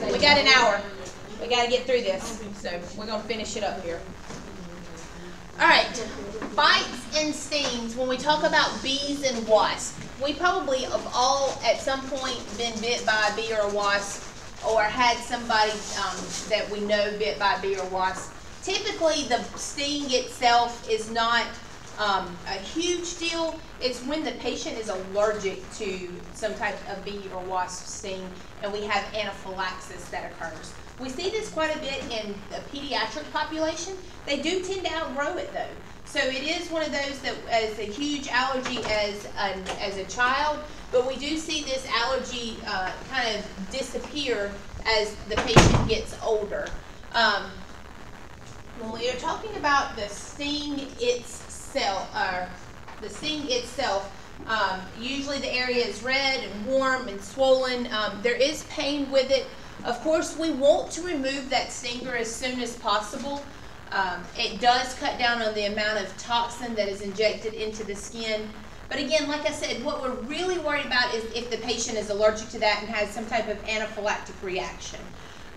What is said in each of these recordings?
We got an hour. We got to get through this. So we're going to finish it up here. All right, bites and stings. When we talk about bees and wasps, we probably have all at some point been bit by a bee or a wasp or had somebody um, that we know bit by a bee or wasp. Typically, the sting itself is not um, a huge deal. It's when the patient is allergic to some type of bee or wasp sting and we have anaphylaxis that occurs. We see this quite a bit in the pediatric population. They do tend to outgrow it though. So it is one of those that as a huge allergy as as a child, but we do see this allergy uh, kind of disappear as the patient gets older. Um, when we are talking about the sting itself, or the sting itself, um, usually the area is red and warm and swollen. Um, there is pain with it. Of course, we want to remove that stinger as soon as possible. Um, it does cut down on the amount of toxin that is injected into the skin. But again, like I said, what we're really worried about is if the patient is allergic to that and has some type of anaphylactic reaction.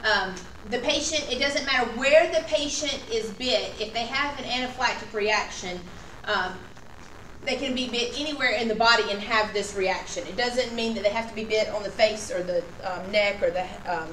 Um, the patient, it doesn't matter where the patient is bit, if they have an anaphylactic reaction, um, they can be bit anywhere in the body and have this reaction. It doesn't mean that they have to be bit on the face or the um, neck or the um,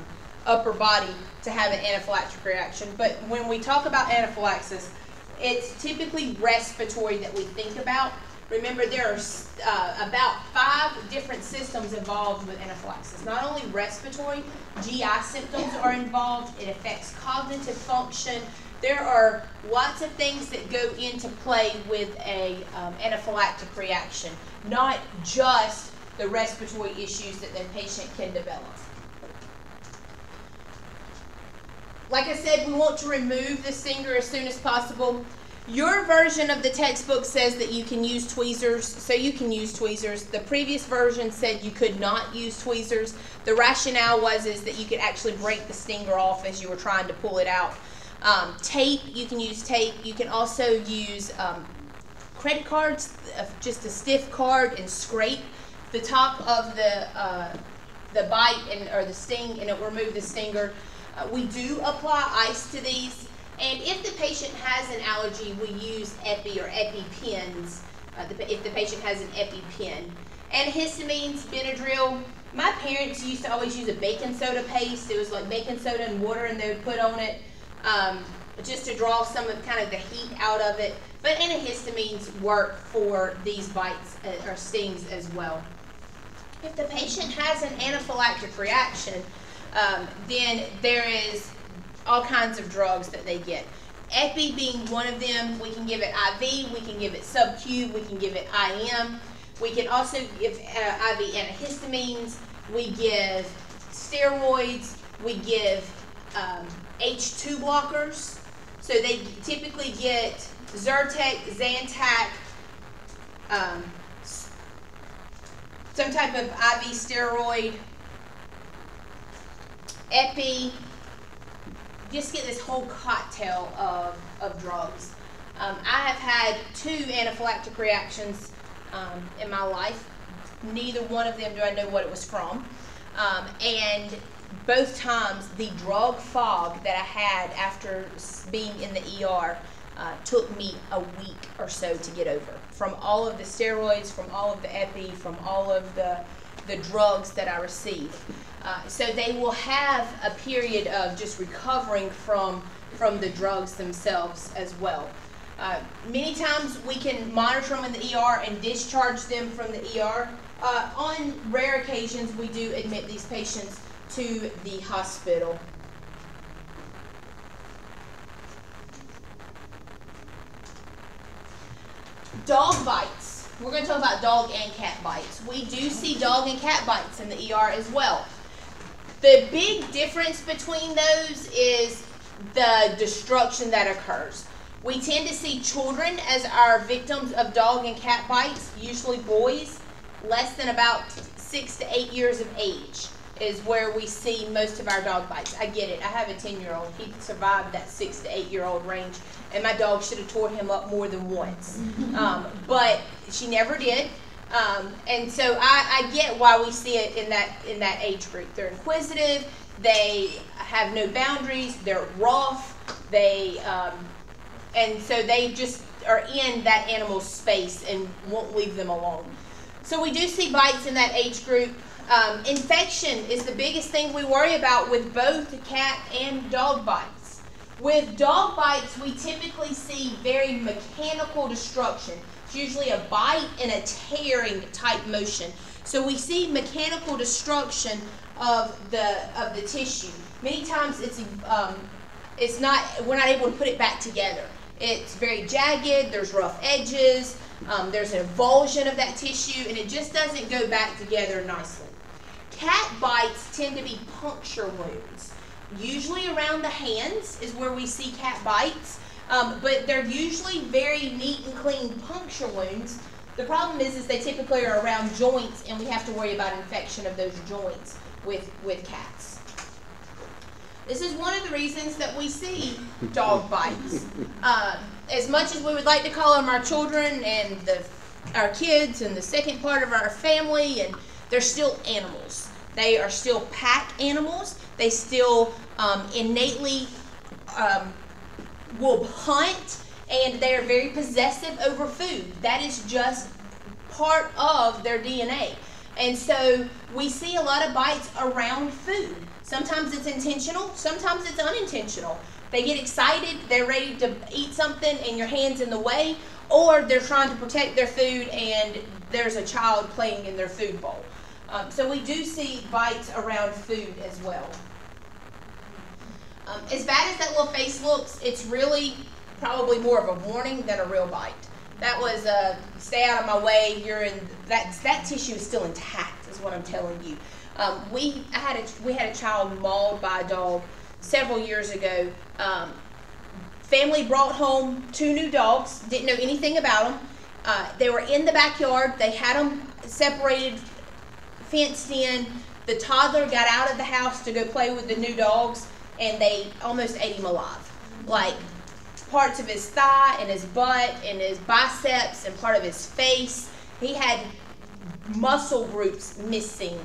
upper body to have an anaphylactic reaction. But when we talk about anaphylaxis, it's typically respiratory that we think about. Remember, there are uh, about five different systems involved with anaphylaxis. Not only respiratory, GI symptoms are involved. It affects cognitive function, there are lots of things that go into play with a um, anaphylactic reaction, not just the respiratory issues that the patient can develop. Like I said, we want to remove the stinger as soon as possible. Your version of the textbook says that you can use tweezers, so you can use tweezers. The previous version said you could not use tweezers. The rationale was is that you could actually break the stinger off as you were trying to pull it out. Um, tape, you can use tape. You can also use um, credit cards, uh, just a stiff card, and scrape the top of the uh, the bite and or the sting, and it will remove the stinger. Uh, we do apply ice to these, and if the patient has an allergy, we use Epi or EpiPens. Uh, the, if the patient has an Epi EpiPen, antihistamines, Benadryl. My parents used to always use a baking soda paste. It was like baking soda and water, and they would put on it um, just to draw some of kind of the heat out of it. But antihistamines work for these bites uh, or stings as well. If the patient has an anaphylactic reaction, um, then there is all kinds of drugs that they get. Epi being one of them, we can give it IV, we can give it sub-Q, we can give it IM. We can also give uh, IV antihistamines, we give steroids, we give um, H2 blockers. So they typically get Zyrtec, Zantac, um, some type of IV steroid, Epi, just get this whole cocktail of, of drugs. Um, I have had two anaphylactic reactions um, in my life. Neither one of them do I know what it was from. Um, and both times the drug fog that I had after being in the ER uh, took me a week or so to get over. From all of the steroids, from all of the epi, from all of the the drugs that I received. Uh, so they will have a period of just recovering from from the drugs themselves as well. Uh, many times we can monitor them in the ER and discharge them from the ER. On rare occasions, we do admit these patients to the hospital. Dog bites. We're going to talk about dog and cat bites. We do see dog and cat bites in the ER as well. The big difference between those is the destruction that occurs. We tend to see children as our victims of dog and cat bites, usually boys, less than about six to eight years of age is where we see most of our dog bites. I get it. I have a 10 year old. He survived that six to eight year old range, and my dog should have tore him up more than once. Um, but she never did. Um, and so I, I, get why we see it in that in that age group. They're inquisitive. They have no boundaries. They're rough. They um, and so they just are in that animal's space and won't leave them alone. So we do see bites in that age group. Um, infection is the biggest thing we worry about with both cat and dog bites. With dog bites, we typically see very mechanical destruction. It's usually a bite and a tearing type motion. So we see mechanical destruction of the of the tissue. Many times it's um, it's not we're not able to put it back together. It's very jagged. There's rough edges. Um, there's an avulsion of that tissue, and it just doesn't go back together nicely. Cat bites tend to be puncture wounds. Usually around the hands is where we see cat bites, um, but they're usually very neat and clean puncture wounds. The problem is, is they typically are around joints, and we have to worry about infection of those joints with, with cats. This is one of the reasons that we see dog bites. Uh, as much as we would like to call them our children and the, our kids and the second part of our family, and they're still animals. They are still pack animals. They still um, innately um, will hunt, and they are very possessive over food. That is just part of their DNA. And so we see a lot of bites around food. Sometimes it's intentional, sometimes it's unintentional. They get excited, they're ready to eat something, and your hand's in the way, or they're trying to protect their food and there's a child playing in their food bowl. Um, so we do see bites around food as well. Um, as bad as that little face looks, it's really probably more of a warning than a real bite. That was a stay out of my way. You're in that that tissue is still intact, is what I'm telling you. Um, we I had a we had a child mauled by a dog several years ago. Um, family brought home two new dogs. Didn't know anything about them. Uh, they were in the backyard. They had them separated, fenced in. The toddler got out of the house to go play with the new dogs, and they almost ate him alive. Like parts of his thigh and his butt and his biceps and part of his face. He had muscle groups missing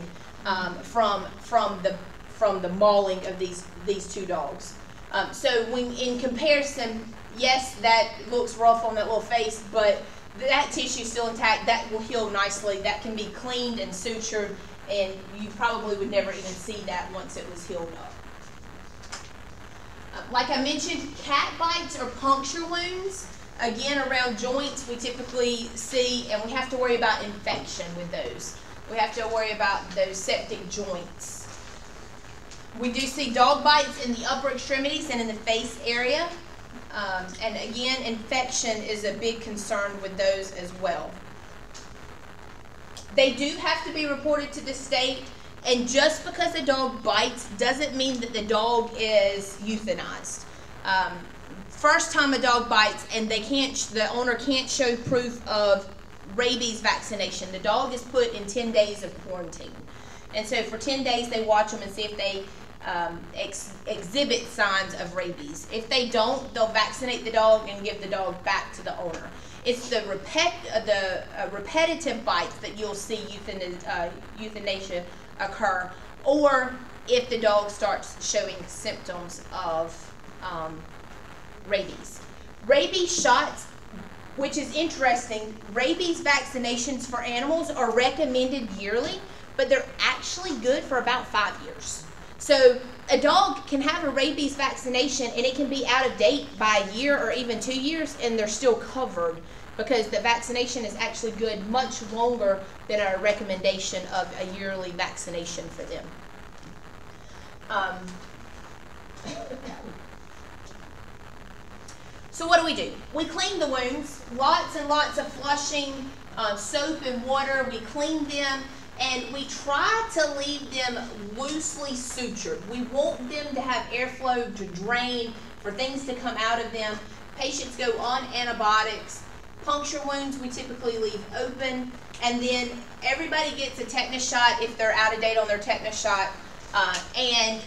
um, from from the from the mauling of these these two dogs. Um, so when in comparison, yes, that looks rough on that little face, but that tissue is still intact. That will heal nicely. That can be cleaned and sutured, and you probably would never even see that once it was healed up. Uh, like I mentioned, cat bites or puncture wounds. Again, around joints, we typically see, and we have to worry about infection with those. We have to worry about those septic joints. We do see dog bites in the upper extremities and in the face area. Um, and again, infection is a big concern with those as well. They do have to be reported to the state, and just because a dog bites doesn't mean that the dog is euthanized. Um, first time a dog bites and they can't, the owner can't show proof of rabies vaccination. The dog is put in 10 days of quarantine. And so for 10 days, they watch them and see if they um, ex exhibit signs of rabies. If they don't, they'll vaccinate the dog and give the dog back to the owner. It's the, repet uh, the uh, repetitive bites that you'll see euthanasia, uh, euthanasia occur, or if the dog starts showing symptoms of um, rabies. Rabies shots which is interesting. Rabies vaccinations for animals are recommended yearly, but they're actually good for about five years. So a dog can have a rabies vaccination and it can be out of date by a year or even two years and they're still covered because the vaccination is actually good much longer than our recommendation of a yearly vaccination for them. Um, So what do we do? We clean the wounds, lots and lots of flushing, uh, soap and water. We clean them and we try to leave them loosely sutured. We want them to have airflow to drain, for things to come out of them. Patients go on antibiotics. Puncture wounds we typically leave open. And then everybody gets a tetanus shot if they're out of date on their tetanus shot. Uh, and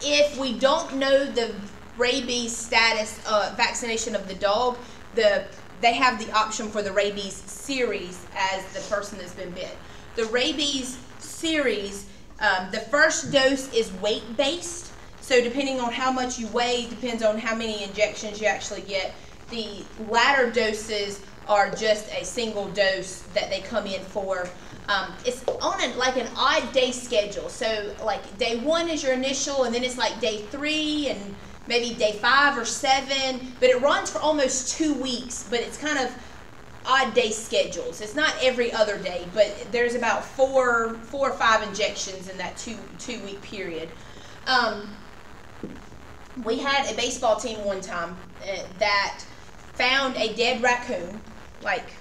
if we don't know the rabies status uh, vaccination of the dog, the they have the option for the rabies series as the person that's been bit. The rabies series Um, the first dose is weight based, so depending on how much you weigh, depends on how many injections you actually get. The latter doses are just a single dose that they come in for. Um, it's on a, like an odd day schedule. So like day one is your initial, and then it's like day three and maybe day five or seven. But it runs for almost two weeks. But it's kind of odd day schedules. It's not every other day, but there's about four four or five injections in that two two week period. Um, we had a baseball team one time uh, that found a dead raccoon, like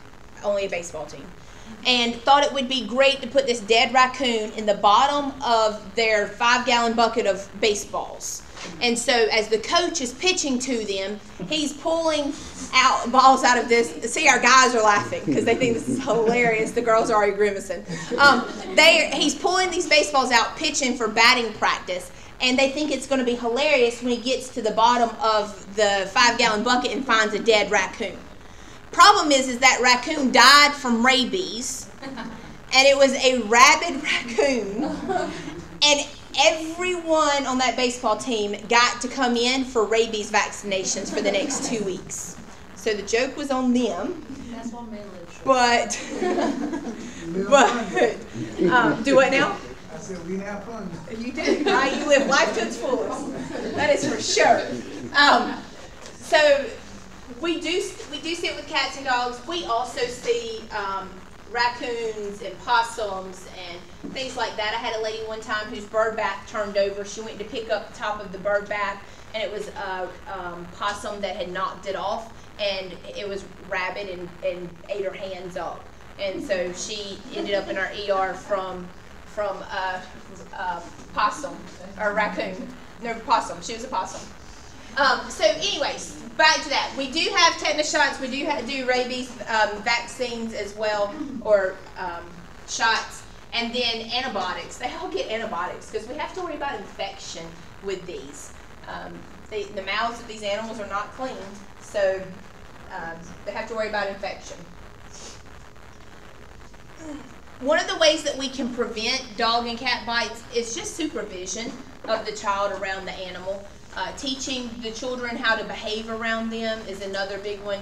only a baseball team, and thought it would be great to put this dead raccoon in the bottom of their five gallon bucket of baseballs. And so, as the coach is pitching to them, he's pulling out balls out of this. See, our guys are laughing because they think this is hilarious. The girls are already grimacing. Um, they, he's pulling these baseballs out, pitching for batting practice, and they think it's going to be hilarious when he gets to the bottom of the five-gallon bucket and finds a dead raccoon. Problem is, is that raccoon died from rabies, and it was a rabid raccoon, and everyone on that baseball team got to come in for rabies vaccinations for the next two weeks. So the joke was on them. That's what men live But, but, um, do what now? I said, we have fun. You do, right? You live life to its fullest. That is for sure. Um, so we do we do see it with cats and dogs. We also see um, raccoons and possums and things like that. I had a lady one time whose bird bath turned over. She went to pick up the top of the bird bath, and it was a um, possum that had knocked it off, and it was rabid and, and ate her hands up. And so she ended up in our ER from from a, a possum or raccoon. No, possum. She was a possum. Um, so, anyways, back to that. We do have tetanus shots. We do have, do rabies um, vaccines as well, or um, shots, and then antibiotics. They all get antibiotics because we have to worry about infection with these. Um, they, the mouths of these animals are not cleaned, so um, they have to worry about infection. One of the ways that we can prevent dog and cat bites is just supervision of the child around the animal. Uh, teaching the children how to behave around them is another big one.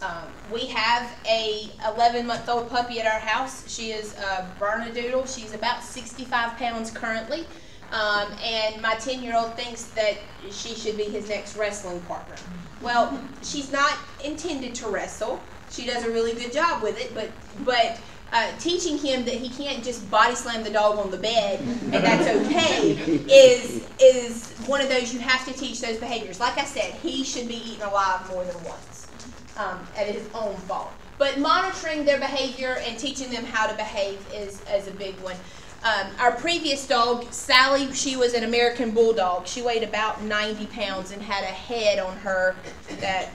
Um, we have a 11 month old puppy at our house. She is a Bernedoodle. She's about 65 pounds currently. Um, and my 10 year old thinks that she should be his next wrestling partner. Well, she's not intended to wrestle. She does a really good job with it, but but uh, teaching him that he can't just body slam the dog on the bed and that's okay is is one of those you have to teach those behaviors. Like I said, he should be eaten alive more than once um, at his own fault. But monitoring their behavior and teaching them how to behave is, is a big one. Um, our previous dog, Sally, she was an American Bulldog. She weighed about 90 pounds and had a head on her that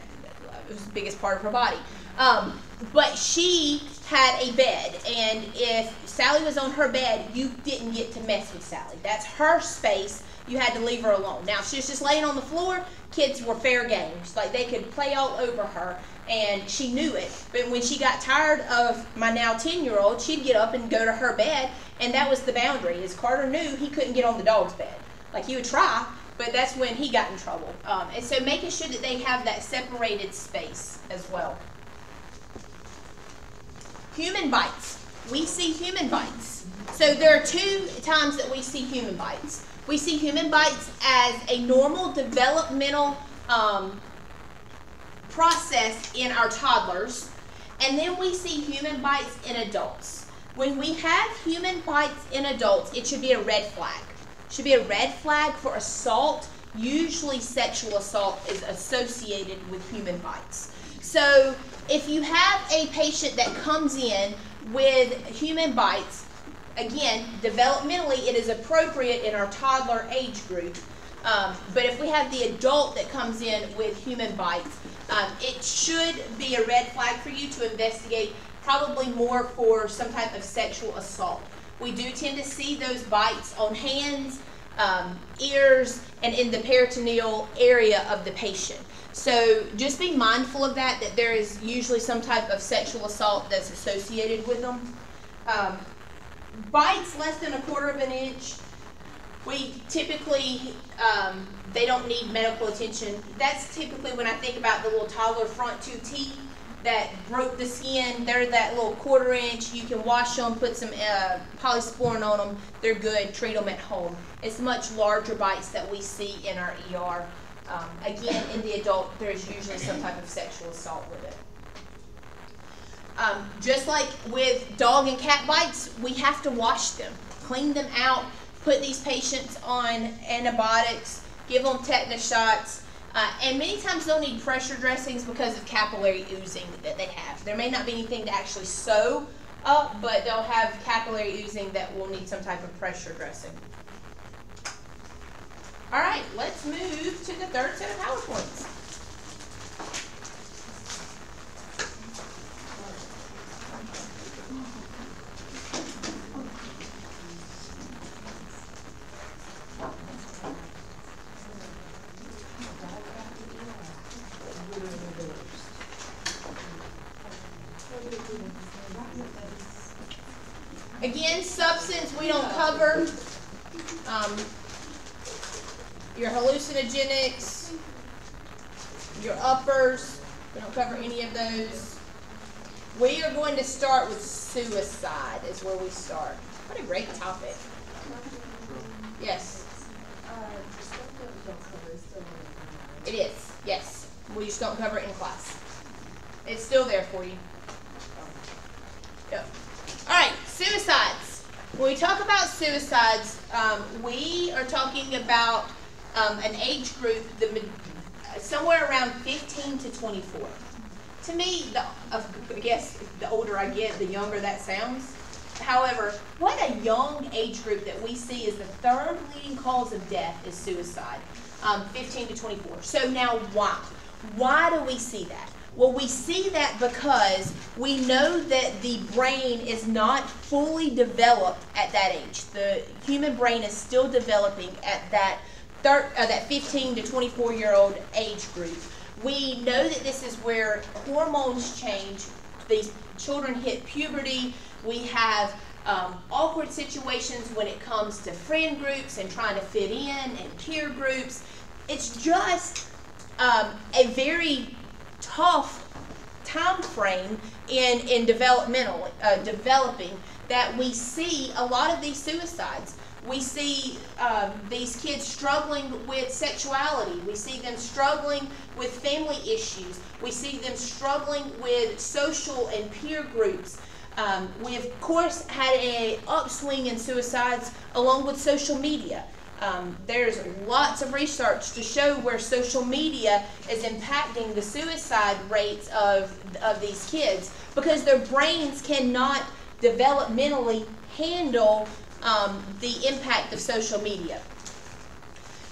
was the biggest part of her body. Um, but she had a bed, and if Sally was on her bed, you didn't get to mess with Sally. That's her space. You had to leave her alone. Now, she was just laying on the floor. Kids were fair games. Like, they could play all over her, and she knew it. But when she got tired of my now 10 year old, she'd get up and go to her bed, and that was the boundary. As Carter knew, he couldn't get on the dog's bed. Like, he would try, but that's when he got in trouble. Um, and so, making sure that they have that separated space as well. Human bites. We see human bites. So there are two times that we see human bites. We see human bites as a normal developmental um, process in our toddlers, and then we see human bites in adults. When we have human bites in adults, it should be a red flag. Should be a red flag for assault. Usually, sexual assault is associated with human bites. So if you have a patient that comes in with human bites, again, developmentally it is appropriate in our toddler age group. Um, but if we have the adult that comes in with human bites, um, it should be a red flag for you to investigate, probably more for some type of sexual assault. We do tend to see those bites on hands, um, ears, and in the peritoneal area of the patient. So just be mindful of that, that there is usually some type of sexual assault that's associated with them. Um, bites less than a quarter of an inch We typically, um, they don't need medical attention. That's typically when I think about the little toddler front two teeth that broke the skin. They're that little quarter inch. You can wash them, put some uh, polysporin on them. They're good. Treat them at home. It's much larger bites that we see in our ER. Um, again, in the adult, there's usually some type of sexual assault with it. Um, just like with dog and cat bites, we have to wash them, clean them out, put these patients on antibiotics, give them tetanus shots, uh, and many times they'll need pressure dressings because of capillary oozing that they have. There may not be anything to actually sew up, but they'll have capillary oozing that will need some type of pressure dressing. All right, let's move to the third set of PowerPoints. Again, substance we don't cover. Um, your hallucinogenics, your uppers, we don't cover any of those. We are going to start with suicide is where we start. What a great topic. Yes. It is, yes. We just don't cover it in class. It's still there for you. Yep. All right, suicides. When we talk about suicides, um, we are talking about um, an age group that somewhere around 15 to 24. To me, the, I guess the older I get, the younger that sounds. However, what a young age group that we see is the third leading cause of death is suicide, um, 15 to 24. So now why? Why do we see that? Well, we see that because we know that the brain is not fully developed at that age. The human brain is still developing at that thir- uh, that 15 to 24 year old age group. We know that this is where hormones change. These children hit puberty. We have um, awkward situations when it comes to friend groups and trying to fit in and peer groups. It's just um, a very tough time frame in in developmental uh, developing that we see a lot of these suicides. We see um, these kids struggling with sexuality. We see them struggling with family issues. We see them struggling with social and peer groups. Um, we of course had a upswing in suicides along with social media. Um, there's lots of research to show where social media is impacting the suicide rates of, of these kids because their brains cannot developmentally handle um, the impact of social media.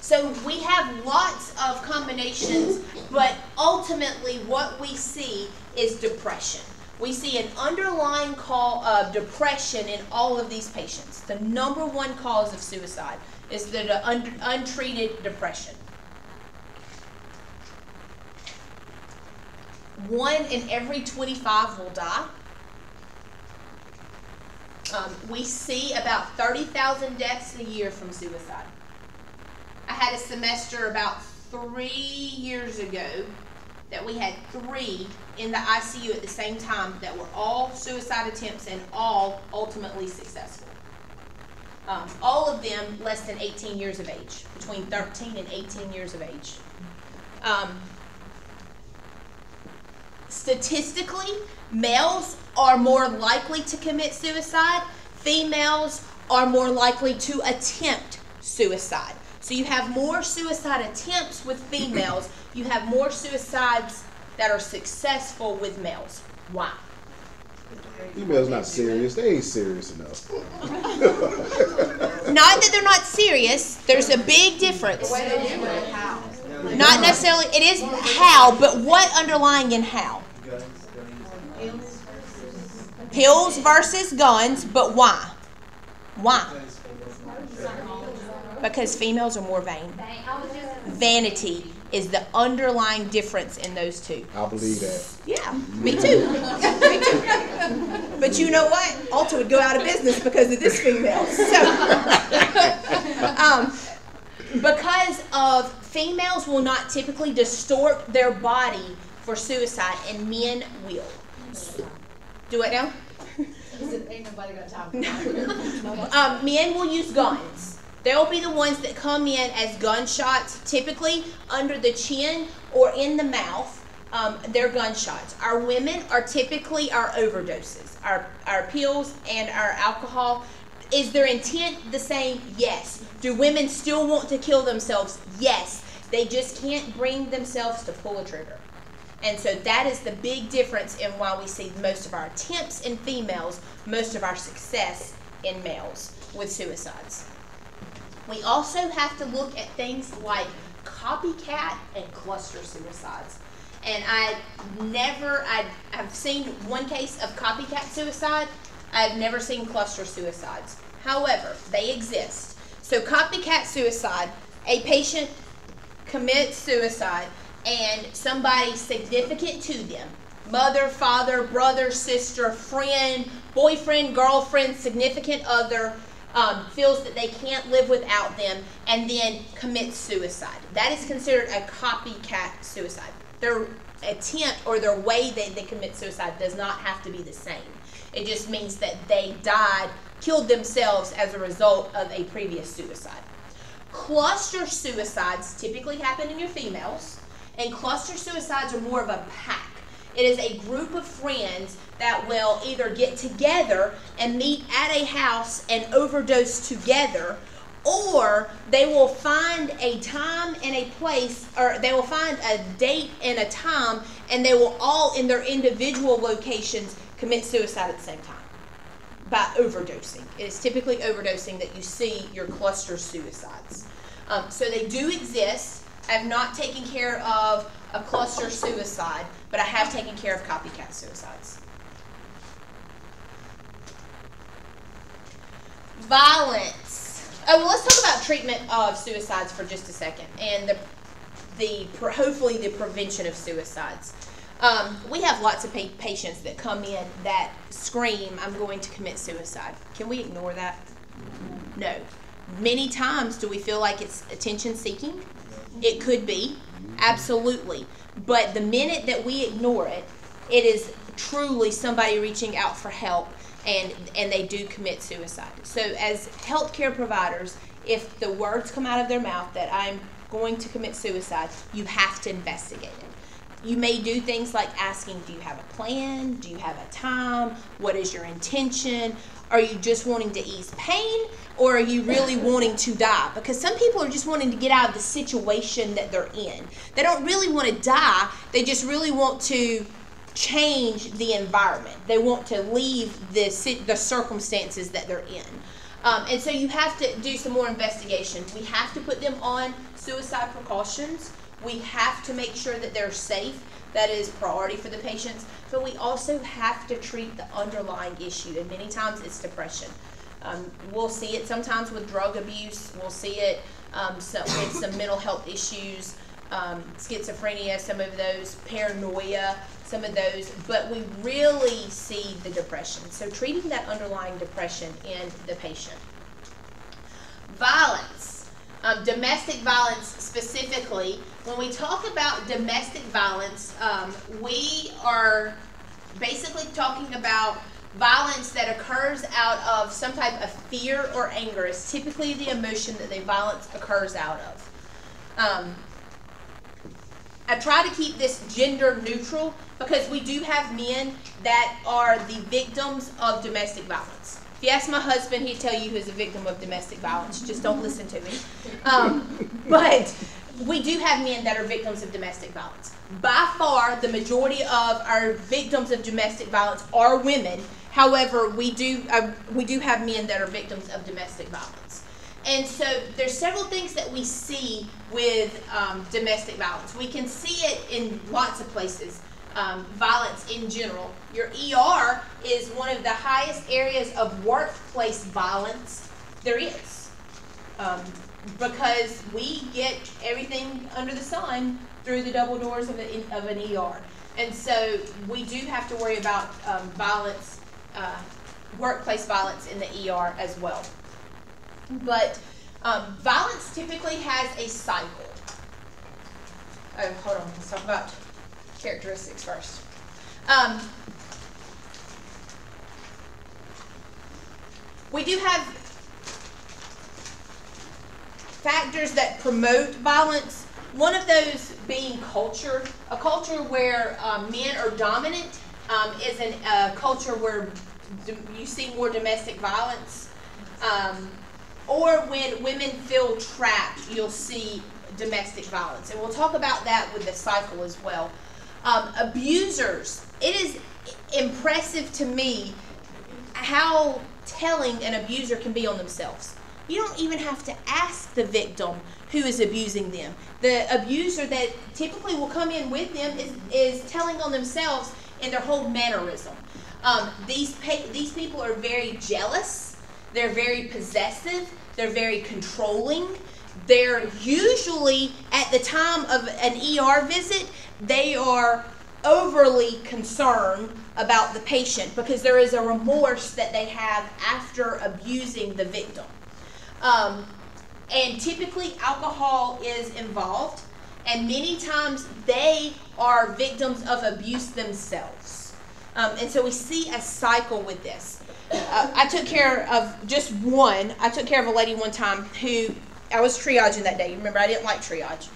So we have lots of combinations, but ultimately what we see is depression. We see an underlying call of depression in all of these patients, the number one cause of suicide is the un- untreated depression. One in every 25 will die. Um, we see about 30,000 deaths a year from suicide. I had a semester about three years ago that we had three in the ICU at the same time that were all suicide attempts and all ultimately successful. Um, all of them less than 18 years of age, between 13 and 18 years of age. Um, statistically, males are more likely to commit suicide, females are more likely to attempt suicide. So you have more suicide attempts with females, you have more suicides that are successful with males. Why? Females not serious. They ain't serious enough. not that they're not serious. There's a big difference. Not necessarily. It is how, but what underlying in how? Pills versus guns, but why? Why? Because females are more vain. Vanity is the underlying difference in those two. I believe that. Yeah, me too. me too. But you know what? Ulta would go out of business because of this female. So, um, because of females will not typically distort their body for suicide, and men will. Do it now. Ain't nobody got time. for Um, men will use guns. They'll be the ones that come in as gunshots, typically under the chin or in the mouth. Um, they're gunshots. Our women are typically our overdoses, our, our pills and our alcohol. Is their intent the same? Yes. Do women still want to kill themselves? Yes. They just can't bring themselves to pull a trigger. And so that is the big difference in why we see most of our attempts in females, most of our success in males with suicides. We also have to look at things like copycat and cluster suicides. And I never, I, I've seen one case of copycat suicide. I've never seen cluster suicides. However, they exist. So, copycat suicide, a patient commits suicide and somebody significant to them mother, father, brother, sister, friend, boyfriend, girlfriend, significant other um, feels that they can't live without them and then commits suicide. That is considered a copycat suicide. Their attempt or their way that they commit suicide does not have to be the same. It just means that they died, killed themselves as a result of a previous suicide. Cluster suicides typically happen in your females, and cluster suicides are more of a pack. It is a group of friends that will either get together and meet at a house and overdose together, or they will find a time and a place, or they will find a date and a time, and they will all, in their individual locations, commit suicide at the same time by overdosing. It is typically overdosing that you see your cluster suicides. Um, so they do exist. I have not taken care of a cluster suicide, but I have taken care of copycat suicides. Violence. Oh, well, let's talk about treatment of suicides for just a second, and the the hopefully the prevention of suicides. Um, we have lots of pa- patients that come in that scream, "I'm going to commit suicide." Can we ignore that? No. Many times, do we feel like it's attention seeking? It could be, absolutely. But the minute that we ignore it, it is truly somebody reaching out for help and and they do commit suicide. So as healthcare providers, if the words come out of their mouth that I'm going to commit suicide, you have to investigate it. You may do things like asking, do you have a plan? Do you have a time? What is your intention? Are you just wanting to ease pain or are you really wanting to die? Because some people are just wanting to get out of the situation that they're in. They don't really want to die, they just really want to change the environment. They want to leave the, the circumstances that they're in. Um, and so you have to do some more investigation. We have to put them on suicide precautions. We have to make sure that they're safe. That is priority for the patients. But we also have to treat the underlying issue, and many times it's depression. Um, we'll see it sometimes with drug abuse. We'll see it um, so with some mental health issues, um, schizophrenia, some of those, paranoia, some of those. But we really see the depression. So treating that underlying depression in the patient. Violence. Um, domestic violence specifically, when we talk about domestic violence, um, we are basically talking about violence that occurs out of some type of fear or anger is typically the emotion that the violence occurs out of. Um, I try to keep this gender neutral because we do have men that are the victims of domestic violence. If you ask my husband, he'd tell you he's a victim of domestic violence. Just don't listen to me. Um, but we do have men that are victims of domestic violence. By far, the majority of our victims of domestic violence are women. However, we do uh, we do have men that are victims of domestic violence. And so there's several things that we see with um, domestic violence. We can see it in lots of places. Um, violence in general. Your ER is one of the highest areas of workplace violence there is. Um, because we get everything under the sun through the double doors of, a, of an ER. And so we do have to worry about um, violence, uh, workplace violence in the ER as well. But Um, violence typically has a cycle. Oh, hold on. Let's talk about characteristics first. Um, we do have factors that promote violence. One of those being culture. A culture where um, men are dominant um, is a culture where you see more domestic violence. Um, or when women feel trapped, you'll see domestic violence. And we'll talk about that with the cycle as well. Um, abusers, it is impressive to me how telling an abuser can be on themselves. You don't even have to ask the victim who is abusing them. The abuser that typically will come in with them is, is telling on themselves in their whole mannerism. Um, these, these people are very jealous, they're very possessive, they're very controlling. They're usually, at the time of an ER visit, they are overly concerned about the patient because there is a remorse that they have after abusing the victim. Um, and typically, alcohol is involved, and many times they are victims of abuse themselves. Um, and so we see a cycle with this. Uh, I took care of just one. I took care of a lady one time who I was triaging that day. Remember, I didn't like triage.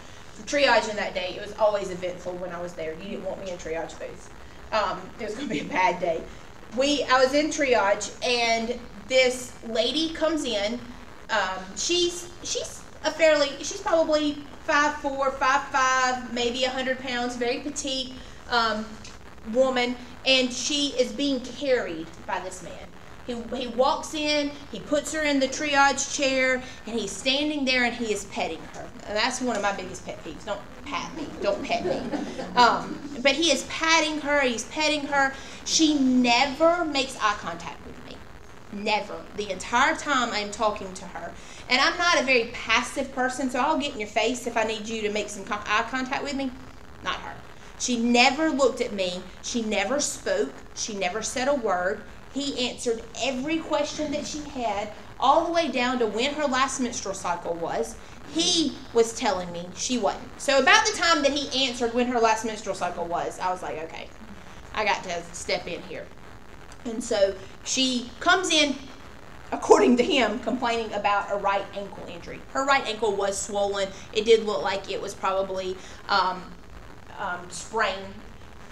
Triaging that day, it was always eventful when I was there. You didn't want me in triage booth. Um, it was going to be a bad day. We, I was in triage, and this lady comes in. Um, she's she's a fairly she's probably five four, five five, maybe hundred pounds, very petite um, woman, and she is being carried by this man. He, he walks in, he puts her in the triage chair, and he's standing there and he is petting her. And that's one of my biggest pet peeves. Don't pat me. Don't pet me. Um, but he is patting her, he's petting her. She never makes eye contact with me. Never. The entire time I'm talking to her. And I'm not a very passive person, so I'll get in your face if I need you to make some eye contact with me. Not her. She never looked at me. She never spoke. She never said a word. He answered every question that she had, all the way down to when her last menstrual cycle was. He was telling me she wasn't. So, about the time that he answered when her last menstrual cycle was, I was like, okay, I got to step in here. And so she comes in, according to him, complaining about a right ankle injury. Her right ankle was swollen. It did look like it was probably um, um, sprained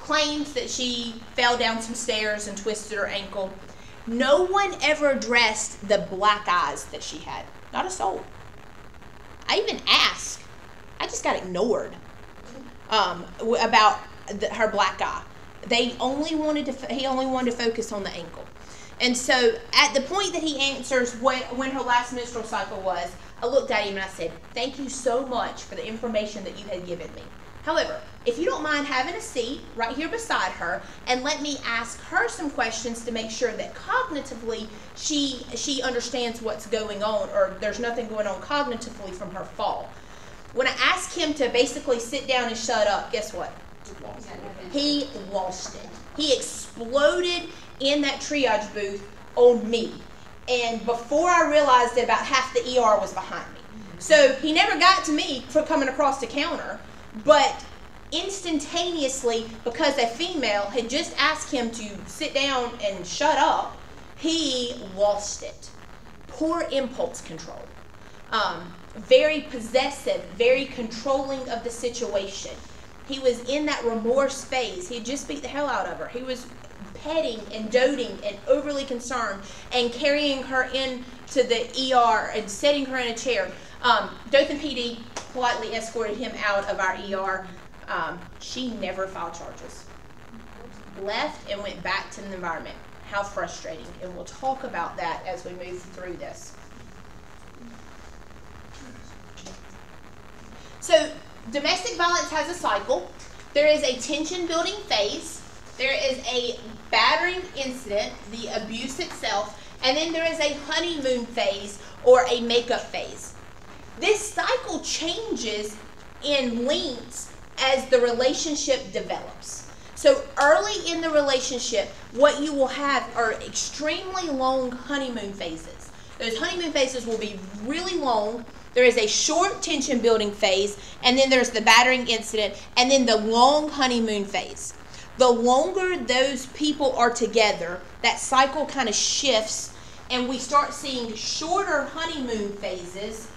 claims that she fell down some stairs and twisted her ankle. No one ever addressed the black eyes that she had. Not a soul. I even asked. I just got ignored um, about the, her black eye. They only wanted to. He only wanted to focus on the ankle. And so, at the point that he answers when, when her last menstrual cycle was, I looked at him and I said, "Thank you so much for the information that you had given me." However, if you don't mind having a seat right here beside her and let me ask her some questions to make sure that cognitively she she understands what's going on or there's nothing going on cognitively from her fall. When I asked him to basically sit down and shut up, guess what? He lost it. He exploded in that triage booth on me. And before I realized it, about half the ER was behind me. So he never got to me for coming across the counter but instantaneously, because a female had just asked him to sit down and shut up, he lost it. Poor impulse control. Um, very possessive, very controlling of the situation. He was in that remorse phase. He had just beat the hell out of her. He was petting and doting and overly concerned and carrying her in to the ER and setting her in a chair. Um, Dothan PD politely escorted him out of our ER. Um, she never filed charges. Left and went back to the environment. How frustrating. And we'll talk about that as we move through this. So, domestic violence has a cycle. There is a tension building phase. There is a battering incident, the abuse itself, and then there is a honeymoon phase or a makeup phase. This cycle changes in lengths as the relationship develops. So early in the relationship, what you will have are extremely long honeymoon phases. Those honeymoon phases will be really long. There is a short tension building phase, and then there's the battering incident, and then the long honeymoon phase. The longer those people are together, that cycle kind of shifts, and we start seeing shorter honeymoon phases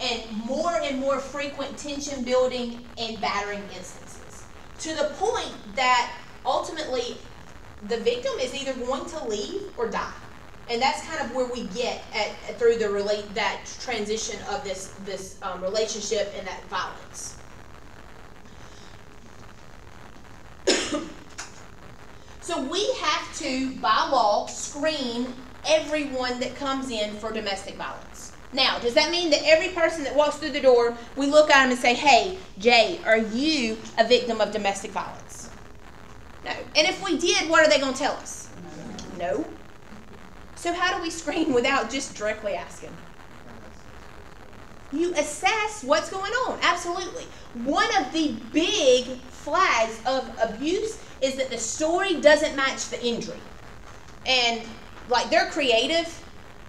and more and more frequent tension building and battering instances. To the point that ultimately the victim is either going to leave or die. And that's kind of where we get at, at through the relate that transition of this this um, relationship and that violence. so we have to, by law, screen everyone that comes in for domestic violence. Now, does that mean that every person that walks through the door, we look at them and say, "Hey, Jay, are you a victim of domestic violence?" No. And if we did, what are they going to tell us? No. So how do we screen without just directly asking? You assess what's going on. Absolutely. One of the big flags of abuse is that the story doesn't match the injury. And like they're creative,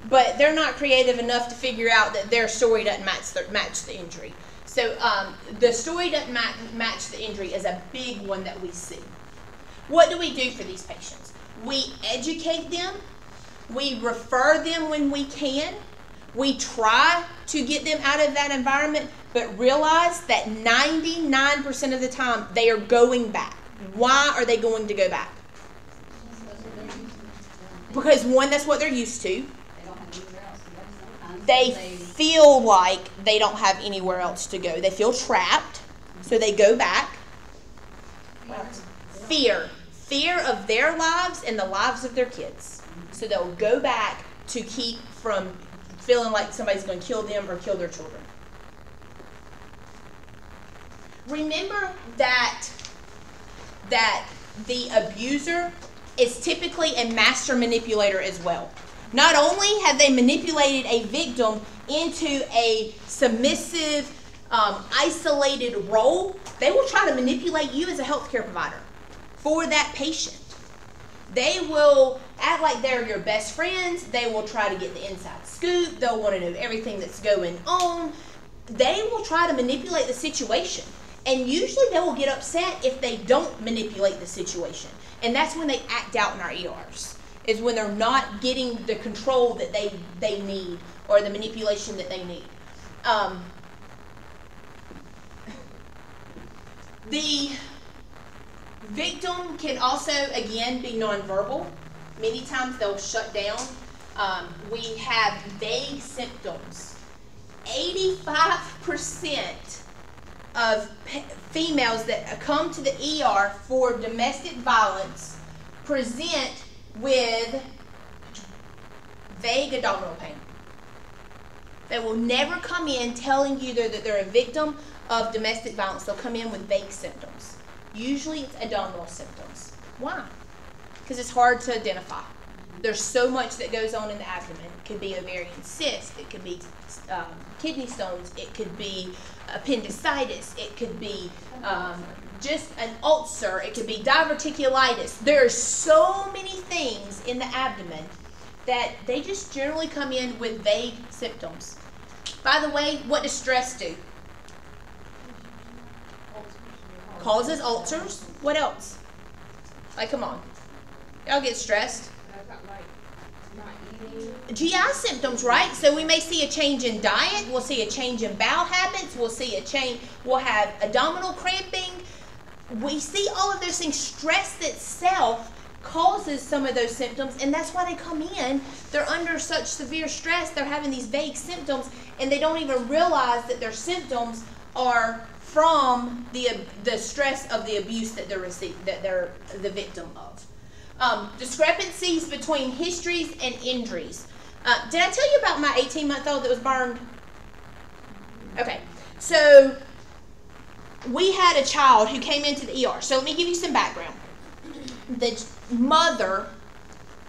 but they're not creative enough to figure out that their story doesn't match the, match the injury. So um, the story doesn't match, match the injury is a big one that we see. What do we do for these patients? We educate them. We refer them when we can. We try to get them out of that environment, but realize that 99% of the time they are going back. Why are they going to go back? Because one, that's what they're used to. They feel like they don't have anywhere else to go. They feel trapped, so they go back. Fear. Fear of their lives and the lives of their kids. So they'll go back to keep from feeling like somebody's going to kill them or kill their children. Remember that that the abuser is typically a master manipulator as well. Not only have they manipulated a victim into a submissive, um, isolated role, they will try to manipulate you as a healthcare provider for that patient. They will act like they're your best friends. They will try to get the inside scoop. They'll want to know everything that's going on. They will try to manipulate the situation. And usually they will get upset if they don't manipulate the situation. And that's when they act out in our ERs. Is when they're not getting the control that they they need or the manipulation that they need. Um, the victim can also again be nonverbal. Many times they'll shut down. Um, we have vague symptoms. 85% of females that come to the ER for domestic violence present with vague abdominal pain. They will never come in telling you that they're a victim of domestic violence. They'll come in with vague symptoms. Usually it's abdominal symptoms. Why? Because it's hard to identify. There's so much that goes on in the abdomen. It could be ovarian cyst, it could be um, kidney stones, it could be appendicitis, it could be um, just an ulcer, it could be diverticulitis. There are so many things in the abdomen that they just generally come in with vague symptoms. By the way, what does stress do? Causes ulcers. What else? Like, come on. Y'all get stressed. GI symptoms, right? So we may see a change in diet, we'll see a change in bowel habits, we'll see a change, we'll have abdominal cramping. We see all of those things. Stress itself causes some of those symptoms, and that's why they come in. They're under such severe stress, they're having these vague symptoms, and they don't even realize that their symptoms are from the the stress of the abuse that they're receiving, that they're the victim of. Um, discrepancies between histories and injuries. Uh, did I tell you about my 18 month old that was burned? Okay, so we had a child who came into the ER. So let me give you some background. The mother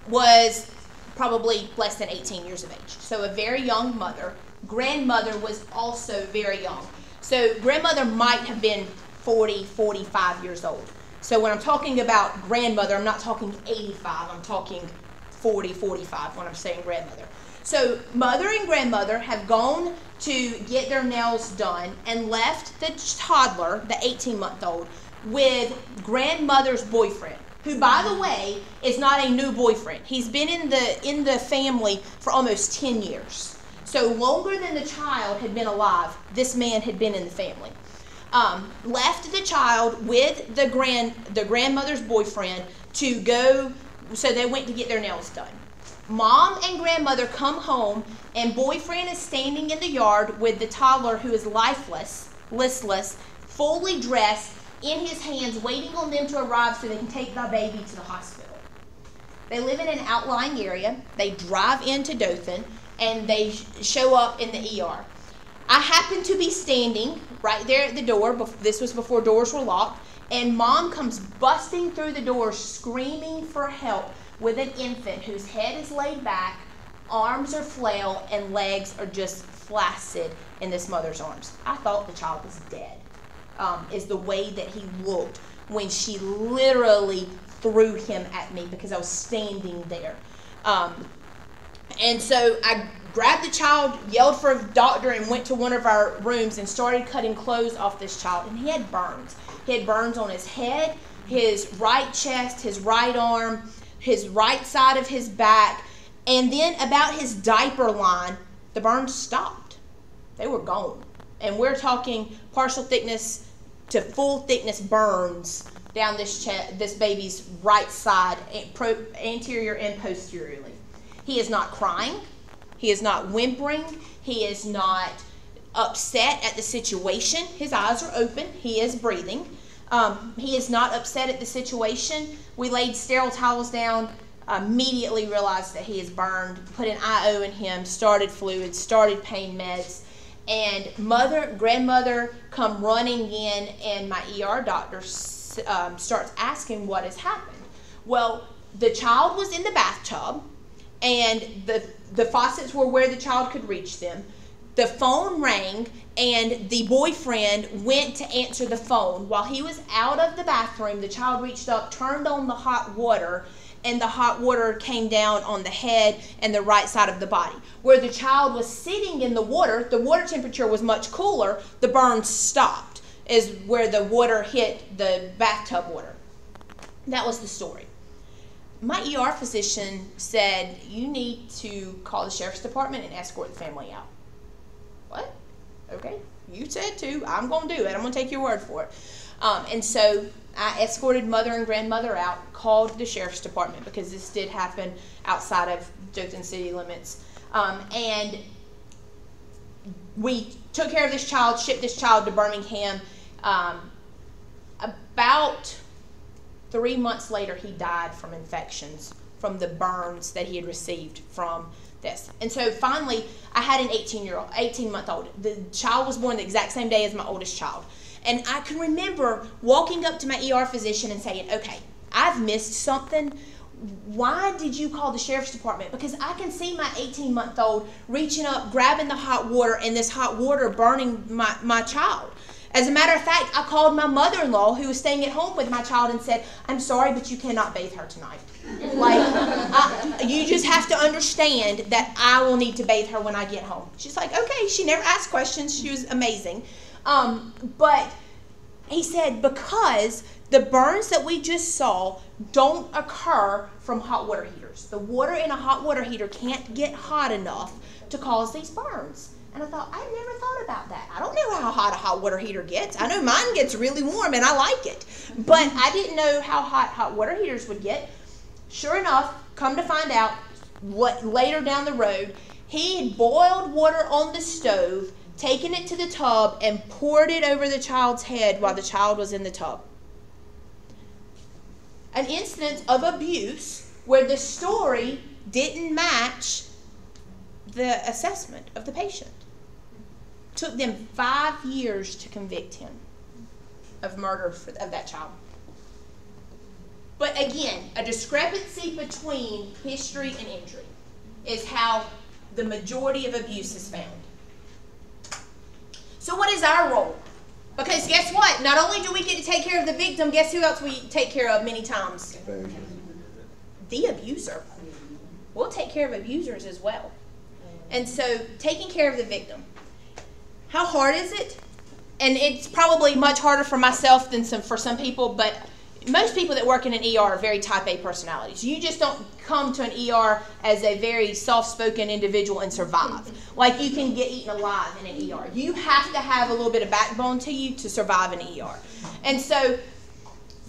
was probably less than 18 years of age, so a very young mother. Grandmother was also very young. So grandmother might have been 40, 45 years old. So when I'm talking about grandmother, I'm not talking 85, I'm talking 40, 45 when I'm saying grandmother. So, mother and grandmother have gone to get their nails done and left the toddler, the 18 month old, with grandmother's boyfriend who by the way is not a new boyfriend. He's been in the in the family for almost 10 years. So longer than the child had been alive this man had been in the family. Um, left the child with the grand the grandmother's boyfriend to go so they went to get their nails done mom and grandmother come home and boyfriend is standing in the yard with the toddler who is lifeless listless fully dressed in his hands, waiting on them to arrive so they can take the baby to the hospital. They live in an outlying area. They drive into Dothan and they show up in the ER. I happen to be standing right there at the door. This was before doors were locked. And mom comes busting through the door, screaming for help with an infant whose head is laid back, arms are flail, and legs are just flaccid in this mother's arms. I thought the child was dead um, is the way that he looked when she literally threw him at me because I was standing there. Um, and so I grabbed the child, yelled for a doctor, and went to one of our rooms and started cutting clothes off this child. And he had burns. He had burns on his head, his right chest, his right arm, his right side of his back. And then about his diaper line, the burns stopped. They were gone. And we're talking partial thickness to full thickness burns down this this baby's right side, anterior and posteriorly. He is not crying. He is not whimpering. He is not upset at the situation. His eyes are open. He is breathing. Um, he is not upset at the situation. We laid sterile towels down. Immediately realized that he is burned. Put an IO in him. Started fluids. Started pain meds and mother grandmother come running in and my er doctor um, starts asking what has happened well the child was in the bathtub and the the faucets were where the child could reach them the phone rang and the boyfriend went to answer the phone while he was out of the bathroom the child reached up turned on the hot water and the hot water came down on the head and the right side of the body. Where the child was sitting in the water, the water temperature was much cooler, the burns stopped, is where the water hit the bathtub water. That was the story. My ER physician said, You need to call the sheriff's department and escort the family out. What? Okay, you said to. I'm going to do it. I'm going to take your word for it. Um, and so I escorted mother and grandmother out, called the sheriff's department because this did happen outside of Dothan city limits. Um, and we took care of this child, shipped this child to Birmingham. Um, about three months later, he died from infections from the burns that he had received from this. And so finally, I had an 18 year old, 18 month old. The child was born the exact same day as my oldest child. And I can remember walking up to my ER physician and saying, okay, I've missed something. Why did you call the sheriff's department? Because I can see my 18 month old reaching up, grabbing the hot water, and this hot water burning my, my child. As a matter of fact, I called my mother in law who was staying at home with my child and said, I'm sorry, but you cannot bathe her tonight. Like, I, you just have to understand that I will need to bathe her when I get home. She's like, okay. She never asked questions. She was amazing. Um, but he said, because the burns that we just saw don't occur from hot water heaters. The water in a hot water heater can't get hot enough to cause these burns. And I thought, I never thought about that. I don't know how hot a hot water heater gets. I know mine gets really warm and I like it. But I didn't know how hot hot water heaters would get. Sure enough, come to find out, what later down the road, he had boiled water on the stove taken it to the tub, and poured it over the child's head while the child was in the tub. An instance of abuse where the story didn't match the assessment of the patient. Took them five years to convict him of murder for, of that child. But again, a discrepancy between history and injury is how the majority of abuse is found. So what is our role? Because guess what? Not only do we get to take care of the victim, guess who else we take care of many times? The abuser. We'll take care of abusers as well. And so, taking care of the victim. How hard is it? And it's probably much harder for myself than some for some people, but most people that work in an ER are very type A personalities. You just don't come to an ER as a very soft spoken individual and survive. Like you can get eaten alive in an ER. You have to have a little bit of backbone to you to survive an ER. And so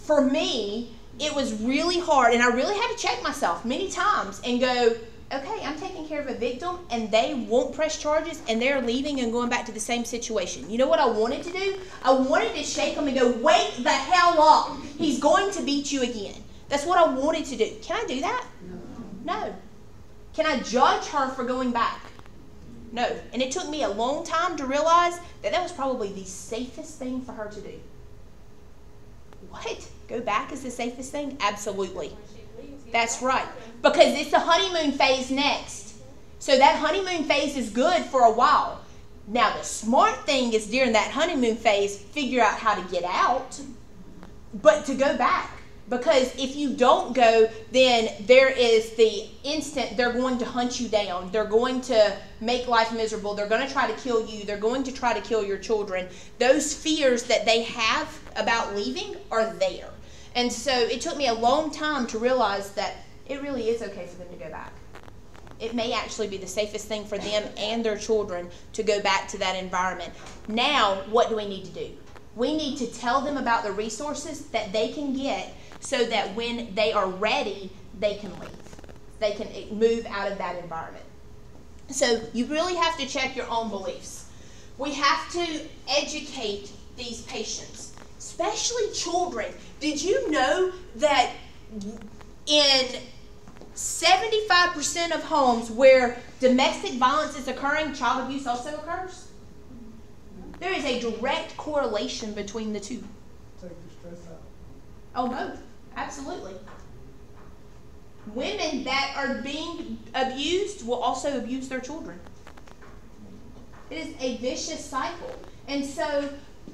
for me, it was really hard, and I really had to check myself many times and go, okay, I'm taking care of a victim and they won't press charges and they're leaving and going back to the same situation. You know what I wanted to do? I wanted to shake them and go, wake the hell up. He's going to beat you again. That's what I wanted to do. Can I do that? No. Can I judge her for going back? No. And it took me a long time to realize that that was probably the safest thing for her to do. What? Go back is the safest thing? Absolutely. That's right. Because it's the honeymoon phase next. So that honeymoon phase is good for a while. Now, the smart thing is during that honeymoon phase, figure out how to get out, but to go back. Because if you don't go, then there is the instant they're going to hunt you down. They're going to make life miserable. They're going to try to kill you. They're going to try to kill your children. Those fears that they have about leaving are there. And so it took me a long time to realize that it really is okay for them to go back. It may actually be the safest thing for them and their children to go back to that environment. Now, what do we need to do? We need to tell them about the resources that they can get so that when they are ready, they can leave. They can move out of that environment. So you really have to check your own beliefs. We have to educate these patients, especially children. Did you know that in 75% of homes where domestic violence is occurring, child abuse also occurs? There is a direct correlation between the two. Take the stress out. Oh, both. Absolutely. Women that are being abused will also abuse their children. It is a vicious cycle. And so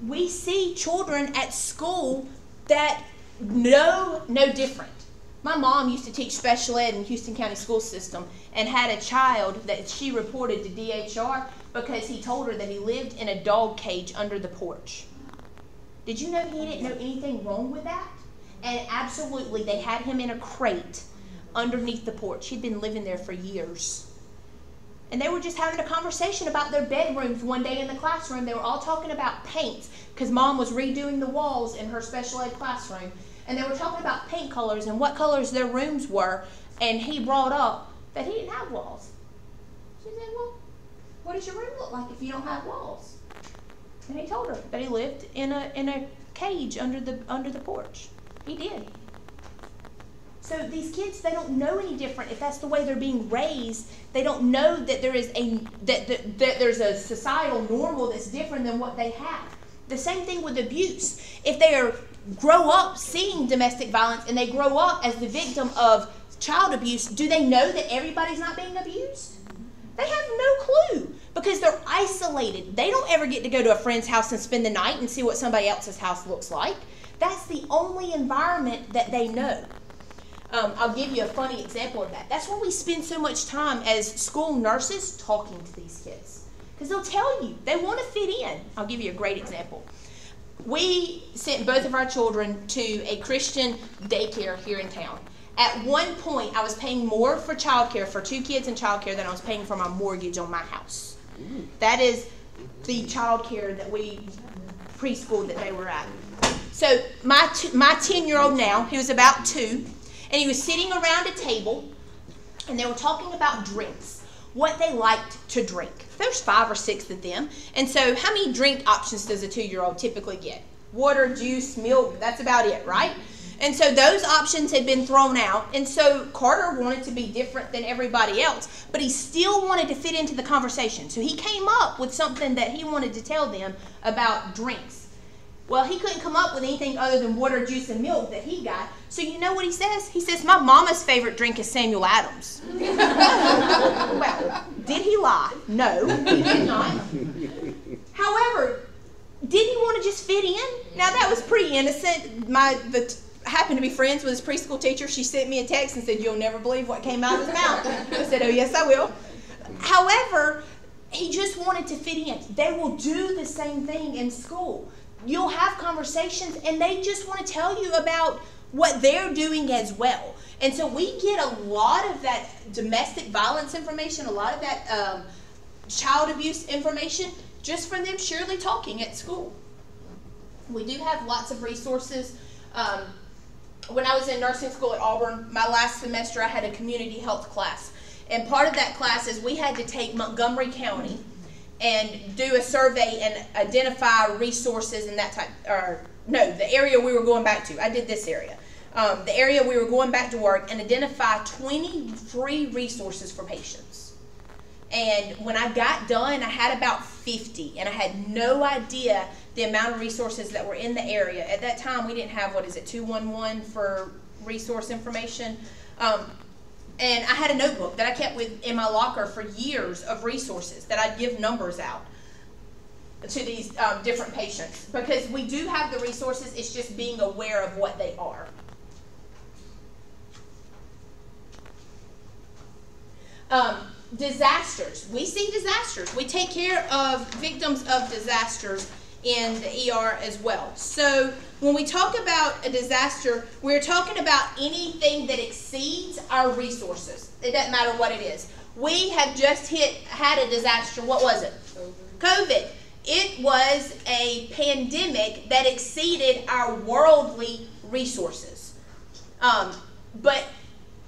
we see children at school that know no different. My mom used to teach special ed in Houston County School System and had a child that she reported to DHR because he told her that he lived in a dog cage under the porch. Did you know he didn't know anything wrong with that? And absolutely, they had him in a crate underneath the porch. He'd been living there for years. And they were just having a conversation about their bedrooms one day in the classroom. They were all talking about paints because mom was redoing the walls in her special ed classroom. And they were talking about paint colors and what colors their rooms were. And he brought up that he didn't have walls. She said, Well, what does your room look like if you don't have walls? And he told her that he lived in a, in a cage under the, under the porch. He did. So these kids, they don't know any different. If that's the way they're being raised, they don't know that there is a that, that, that there's a societal normal that's different than what they have. The same thing with abuse. If they are grow up seeing domestic violence and they grow up as the victim of child abuse, do they know that everybody's not being abused? They have no clue because they're isolated. They don't ever get to go to a friend's house and spend the night and see what somebody else's house looks like. That's the only environment that they know. Um, I'll give you a funny example of that. That's why we spend so much time as school nurses talking to these kids. Because they'll tell you they want to fit in. I'll give you a great example. We sent both of our children to a Christian daycare here in town. At one point, I was paying more for childcare for two kids in childcare than I was paying for my mortgage on my house. That is the childcare that we preschool that they were at. So my t- my ten year old now, he was about two, and he was sitting around a table, and they were talking about drinks, what they liked to drink. There's five or six of them, and so how many drink options does a two year old typically get? Water, juice, milk. That's about it, right? And so those options had been thrown out. And so Carter wanted to be different than everybody else, but he still wanted to fit into the conversation. So he came up with something that he wanted to tell them about drinks. Well, he couldn't come up with anything other than water, juice, and milk that he got. So you know what he says? He says, My mama's favorite drink is Samuel Adams. well, did he lie? No, he did not. However, did he want to just fit in? Now that was pretty innocent. My the happened to be friends with his preschool teacher. She sent me a text and said, "You'll never believe what came out of his mouth." I said, "Oh yes, I will." however, he just wanted to fit in. They will do the same thing in school. You'll have conversations, and they just want to tell you about what they're doing as well. And so we get a lot of that domestic violence information, a lot of that um, child abuse information, just from them surely talking at school. We do have lots of resources. Um, when I was in nursing school at Auburn, my last semester, I had a community health class. And part of that class is we had to take Montgomery County and do a survey and identify resources and that type, or no, the area we were going back to. I did this area. Um, the area we were going back to work and identify 20 free resources for patients. And when I got done, I had about 50, and I had no idea the amount of resources that were in the area. At that time, we didn't have, what is it, 211 for resource information. Um, and I had a notebook that I kept with in my locker for years of resources that I'd give numbers out to these um, different patients because we do have the resources. It's just being aware of what they are. Um, disasters. We see disasters. We take care of victims of disasters in the ER as well. So when we talk about a disaster, we're talking about anything that exceeds our resources. It doesn't matter what it is. We have just hit had a disaster. What was it? COVID. It was a pandemic that exceeded our worldly resources. Um, but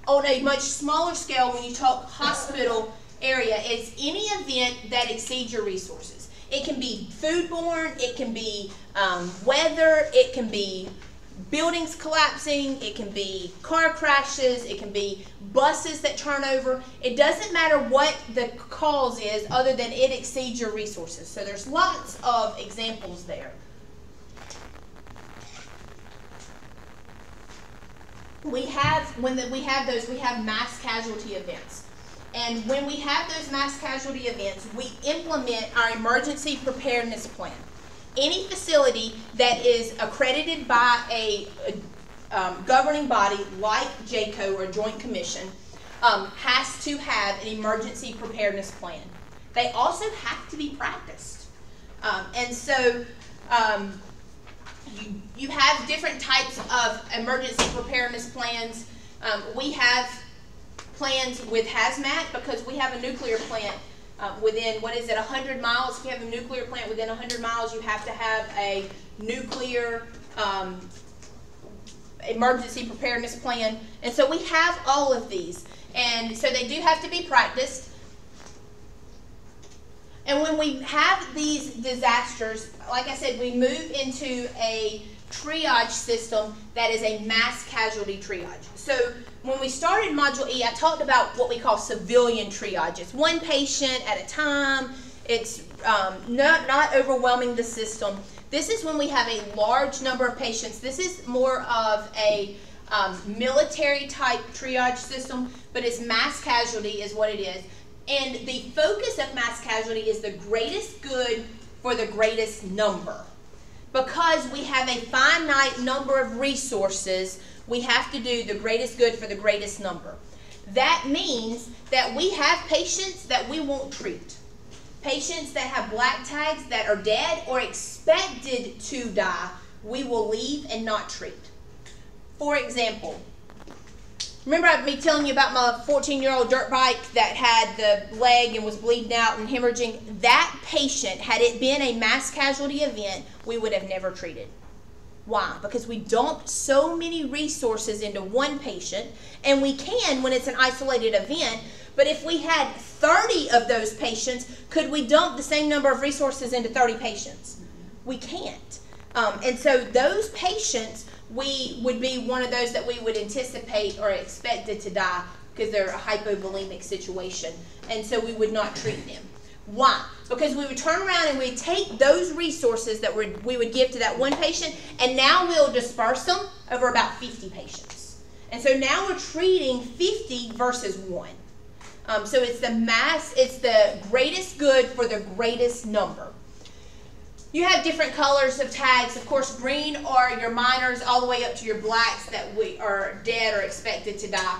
on a much smaller scale, when you talk hospital area, it's any event that exceeds your resources. It can be foodborne, it can be um, weather, it can be buildings collapsing, it can be car crashes, it can be buses that turn over. It doesn't matter what the cause is other than it exceeds your resources. So there's lots of examples there. we have when the, we have those we have mass casualty events and when we have those mass casualty events we implement our emergency preparedness plan any facility that is accredited by a, a um, governing body like JCAHO or Joint Commission um, has to have an emergency preparedness plan. They also have to be practiced. Um, and so um, you, you have different types of emergency preparedness plans. Um, we have plans with hazmat because we have a nuclear plant uh, within, what is it, 100 miles. If you have a nuclear plant within 100 miles, you have to have a nuclear um, emergency preparedness plan. And so we have all of these. And so they do have to be practiced. And when we have these disasters, like I said, we move into a triage system that is a mass casualty triage. So when we started Module E, I talked about what we call civilian triage. It's one patient at a time. It's um, not, not overwhelming the system. This is when we have a large number of patients. This is more of a um, military type triage system, but it's mass casualty is what it is. And the focus of mass casualty is the greatest good for the greatest number. Because we have a finite number of resources, we have to do the greatest good for the greatest number. That means that we have patients that we won't treat. Patients that have black tags that are dead or expected to die, we will leave and not treat. For example, Remember me telling you about my 14 year old dirt bike that had the leg and was bleeding out and hemorrhaging? That patient, had it been a mass casualty event, we would have never treated. Why? Because we dump so many resources into one patient, and we can when it's an isolated event. But if we had 30 of those patients, could we dump the same number of resources into 30 patients? We can't. Um, and so those patients we would be one of those that we would anticipate or expected to die because they're a hypovolemic situation. And so we would not treat them. Why? Because we would turn around and we'd take those resources that we would give to that one patient, and now we'll disperse them over about 50 patients. And so now we're treating 50 versus one. Um, so it's the mass, it's the greatest good for the greatest number. You have different colors of tags. Of course, green are your minors all the way up to your blacks that we are dead or expected to die.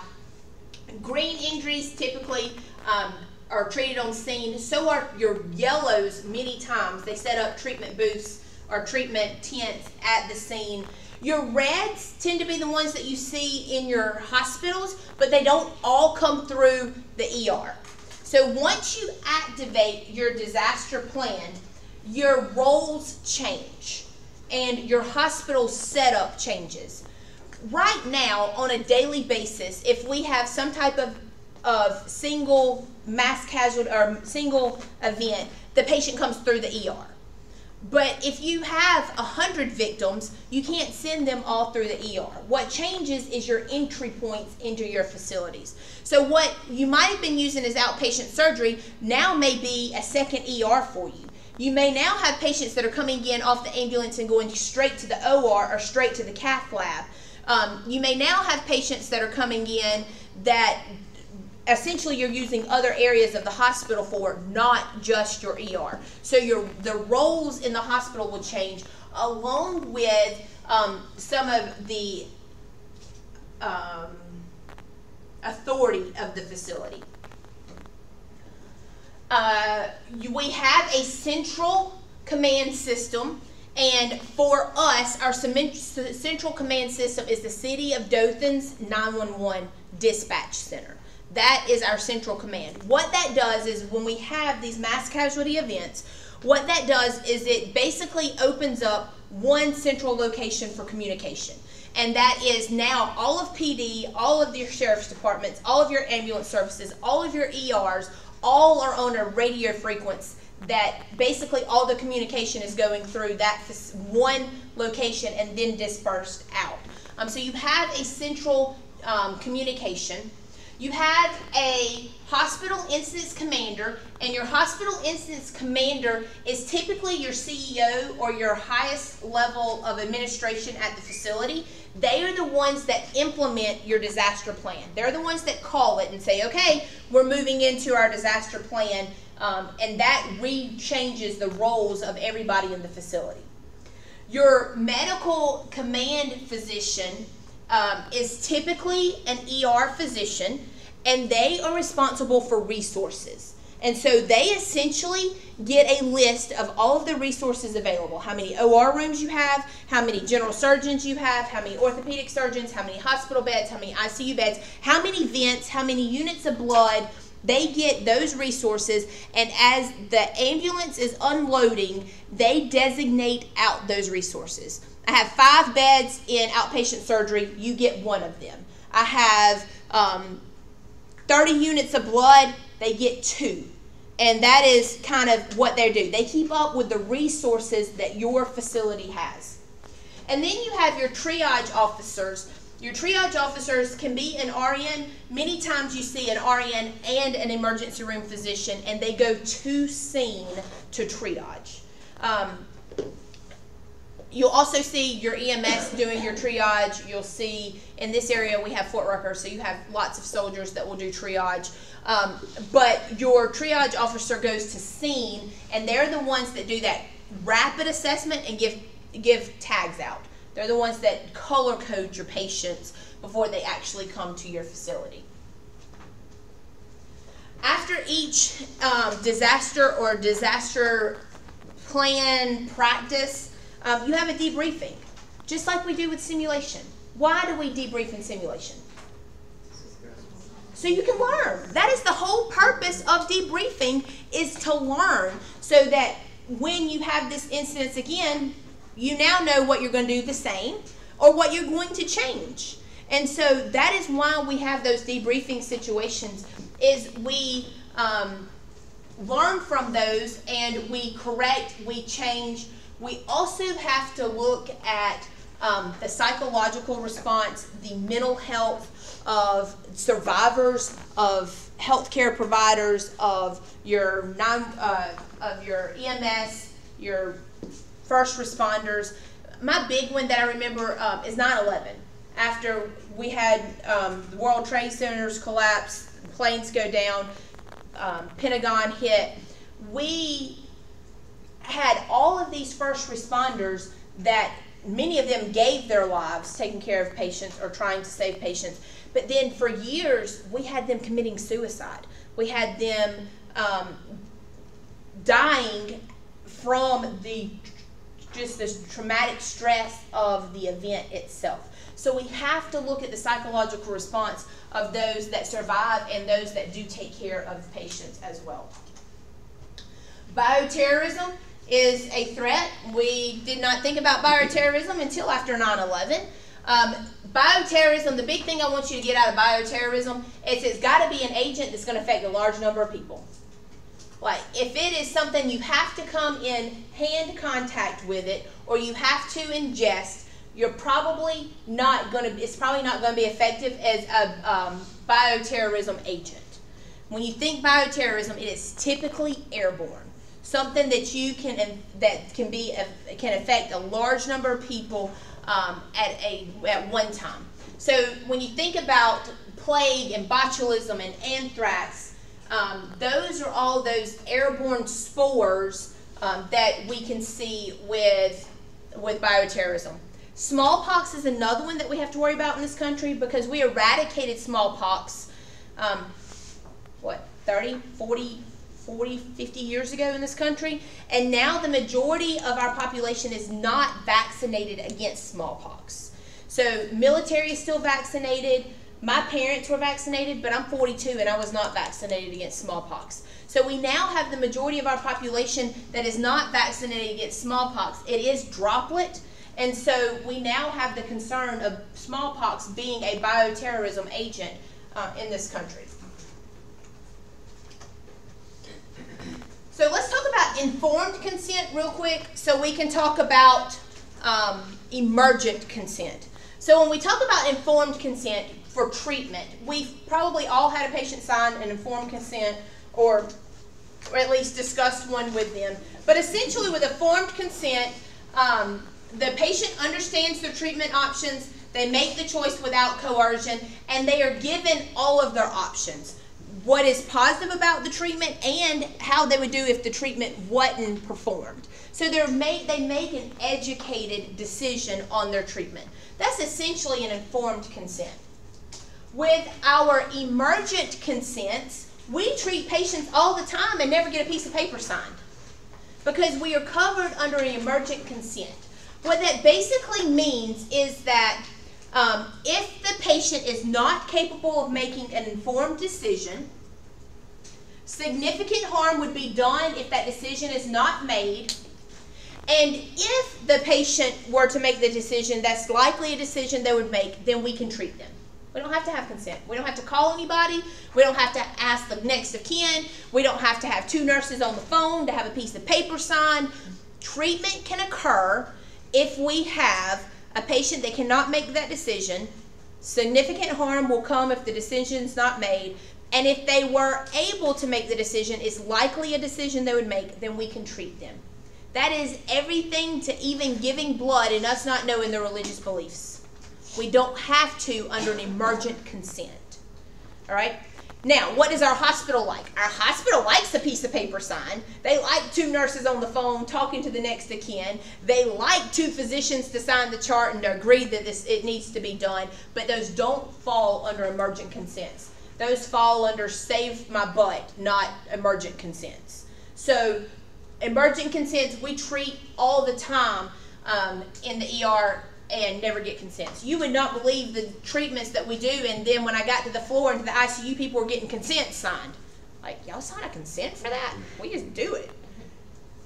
Green injuries typically um, are treated on scene. So are your yellows many times. They set up treatment booths or treatment tents at the scene. Your reds tend to be the ones that you see in your hospitals, but they don't all come through the ER. So once you activate your disaster plan, your roles change and your hospital setup changes. Right now, on a daily basis, if we have some type of, of single mass casualty or single event, the patient comes through the ER. But if you have a hundred victims, you can't send them all through the ER. What changes is your entry points into your facilities. So what you might have been using as outpatient surgery now may be a second ER for you. You may now have patients that are coming in off the ambulance and going straight to the OR or straight to the cath lab. Um, you may now have patients that are coming in that essentially you're using other areas of the hospital for, not just your ER. So your the roles in the hospital will change along with um, some of the um, authority of the facility. Uh, we have a central command system, and for us, our central command system is the City of Dothan's 911 Dispatch Center. That is our central command. What that does is when we have these mass casualty events, what that does is it basically opens up one central location for communication. And that is now all of PD, all of your sheriff's departments, all of your ambulance services, all of your ERs, all are on a radio frequency that basically all the communication is going through that one location and then dispersed out. Um, so you have a central um, communication. You have a hospital incidents commander, and your hospital incidents commander is typically your CEO or your highest level of administration at the facility. They are the ones that implement your disaster plan. They're the ones that call it and say, okay, we're moving into our disaster plan, um, and that re-changes the roles of everybody in the facility. Your medical command physician um, is typically an ER physician, and they are responsible for resources. And so they essentially get a list of all of the resources available how many OR rooms you have, how many general surgeons you have, how many orthopedic surgeons, how many hospital beds, how many ICU beds, how many vents, how many units of blood. They get those resources, and as the ambulance is unloading, they designate out those resources. I have five beds in outpatient surgery, you get one of them. I have um, 30 units of blood, they get two. And that is kind of what they do. They keep up with the resources that your facility has. And then you have your triage officers. Your triage officers can be an RN. Many times you see an RN and an emergency room physician, and they go to scene to triage. Um, You'll also see your EMS doing your triage. You'll see in this area we have Fort Rucker, so you have lots of soldiers that will do triage. Um, but your triage officer goes to scene, and they're the ones that do that rapid assessment and give give tags out. They're the ones that color code your patients before they actually come to your facility. After each um, disaster or disaster plan practice, um, you have a debriefing, just like we do with simulation. Why do we debrief in simulation? So you can learn. That is the whole purpose of debriefing is to learn so that when you have this incident again, you now know what you're going to do the same or what you're going to change. And so that is why we have those debriefing situations is we um, learn from those and we correct, we change, we also have to look at um, the psychological response, the mental health of survivors, of healthcare providers, of your non, uh, of your EMS, your first responders. My big one that I remember um, is 9/11. After we had um, the World Trade Centers collapse, planes go down, um, Pentagon hit, we had all of these first responders that many of them gave their lives taking care of patients or trying to save patients. But then for years, we had them committing suicide. We had them um, dying from the just the traumatic stress of the event itself. So we have to look at the psychological response of those that survive and those that do take care of patients as well. Bioterrorism is a threat. We did not think about bioterrorism until after 9 11. Um, bioterrorism, the big thing I want you to get out of bioterrorism is it's got to be an agent that's going to affect a large number of people. Like, if it is something you have to come in hand contact with it or you have to ingest, you're probably not going to, it's probably not going to be effective as a um, bioterrorism agent. When you think bioterrorism, it is typically airborne. Something that you can, that can be, can affect a large number of people um, at, a, at one time. So when you think about plague and botulism and anthrax, um, those are all those airborne spores um, that we can see with, with bioterrorism. Smallpox is another one that we have to worry about in this country because we eradicated smallpox, um, what, 30, 40, 40, 50 years ago in this country. And now the majority of our population is not vaccinated against smallpox. So military is still vaccinated. My parents were vaccinated, but I'm 42 and I was not vaccinated against smallpox. So we now have the majority of our population that is not vaccinated against smallpox. It is droplet, and so we now have the concern of smallpox being a bioterrorism agent uh, in this country. So let's talk about informed consent real quick so we can talk about um, emergent consent. So when we talk about informed consent for treatment, we've probably all had a patient sign an informed consent or, or at least discussed one with them. But essentially with informed consent, um, the patient understands their treatment options, they make the choice without coercion, and they are given all of their options what is positive about the treatment and how they would do if the treatment wasn't performed. So they're made, they make an educated decision on their treatment. That's essentially an informed consent. With our emergent consents, we treat patients all the time and never get a piece of paper signed because we are covered under an emergent consent. What that basically means is that um, if the patient is not capable of making an informed decision, Significant harm would be done if that decision is not made. And if the patient were to make the decision that's likely a decision they would make, then we can treat them. We don't have to have consent. We don't have to call anybody. We don't have to ask the next of kin. We don't have to have two nurses on the phone to have a piece of paper signed. Treatment can occur if we have a patient that cannot make that decision. Significant harm will come if the decision is not made, and if they were able to make the decision, it's likely a decision they would make, then we can treat them. That is everything to even giving blood and us not knowing their religious beliefs. We don't have to under an emergent consent. All right? Now, what is our hospital like? Our hospital likes a piece of paper signed. They like two nurses on the phone talking to the next of kin. They like two physicians to sign the chart and to agree that this it needs to be done. But those don't fall under emergent consents those fall under save my butt, not emergent consents. So, emergent consents we treat all the time um, in the ER and never get consents. You would not believe the treatments that we do, and then when I got to the floor into the ICU, people were getting consent signed. Like, y'all sign a consent for that? We just do it.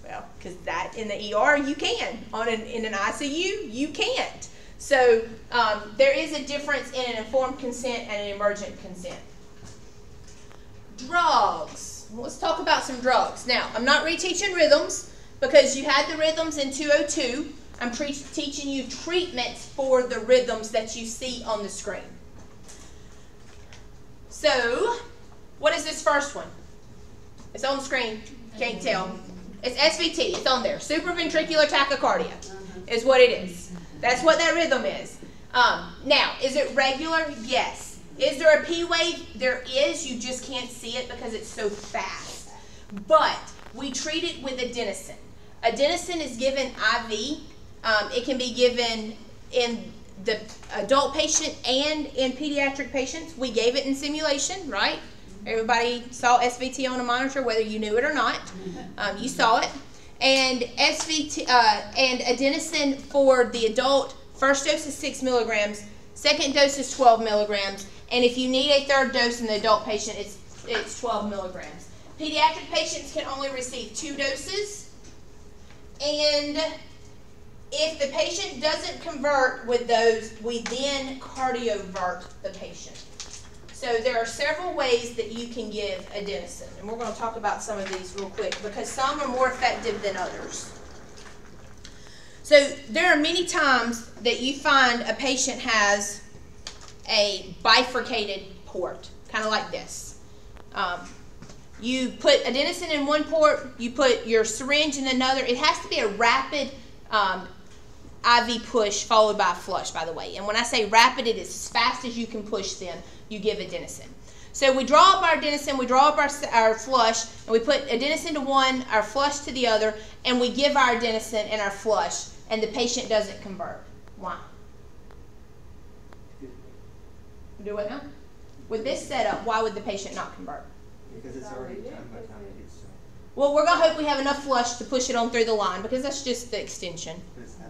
Well, because that in the ER you can. On an, in an ICU you can't. So um, there is a difference in an informed consent and an emergent consent. Drugs. Let's talk about some drugs. Now, I'm not reteaching rhythms because you had the rhythms in 202. I'm teaching you treatments for the rhythms that you see on the screen. So, what is this first one? It's on the screen. Can't tell. It's SVT. It's on there. Supraventricular tachycardia is what it is. That's what that rhythm is. Um, now, is it regular? Yes. Is there a P wave? There is. You just can't see it because it's so fast. But we treat it with adenosine. Adenosine is given IV. Um, it can be given in the adult patient and in pediatric patients. We gave it in simulation, right? Everybody saw SVT on a monitor, whether you knew it or not. Um, you saw it. And SVT uh, and adenosine for the adult, first dose is six milligrams, second dose is 12 milligrams, and if you need a third dose in the adult patient, it's it's 12 milligrams. Pediatric patients can only receive two doses, and if the patient doesn't convert with those, we then cardiovert the patient. So there are several ways that you can give adenosine, and we're going to talk about some of these real quick because some are more effective than others. So there are many times that you find a patient has a bifurcated port, kind of like this. Um, you put adenosine in one port, you put your syringe in another. It has to be a rapid um, IV push followed by a flush, by the way. And when I say rapid, it is as fast as you can push them, you give adenosine. So we draw up our adenosine, we draw up our, our flush, and we put adenosine to one, our flush to the other, and we give our adenosine and our flush, and the patient doesn't convert. Why? Do what now? With this setup, why would the patient not convert? Because it's already done by the time it gets to. Well, we're going to hope we have enough flush to push it on through the line because that's just the extension. But it's not.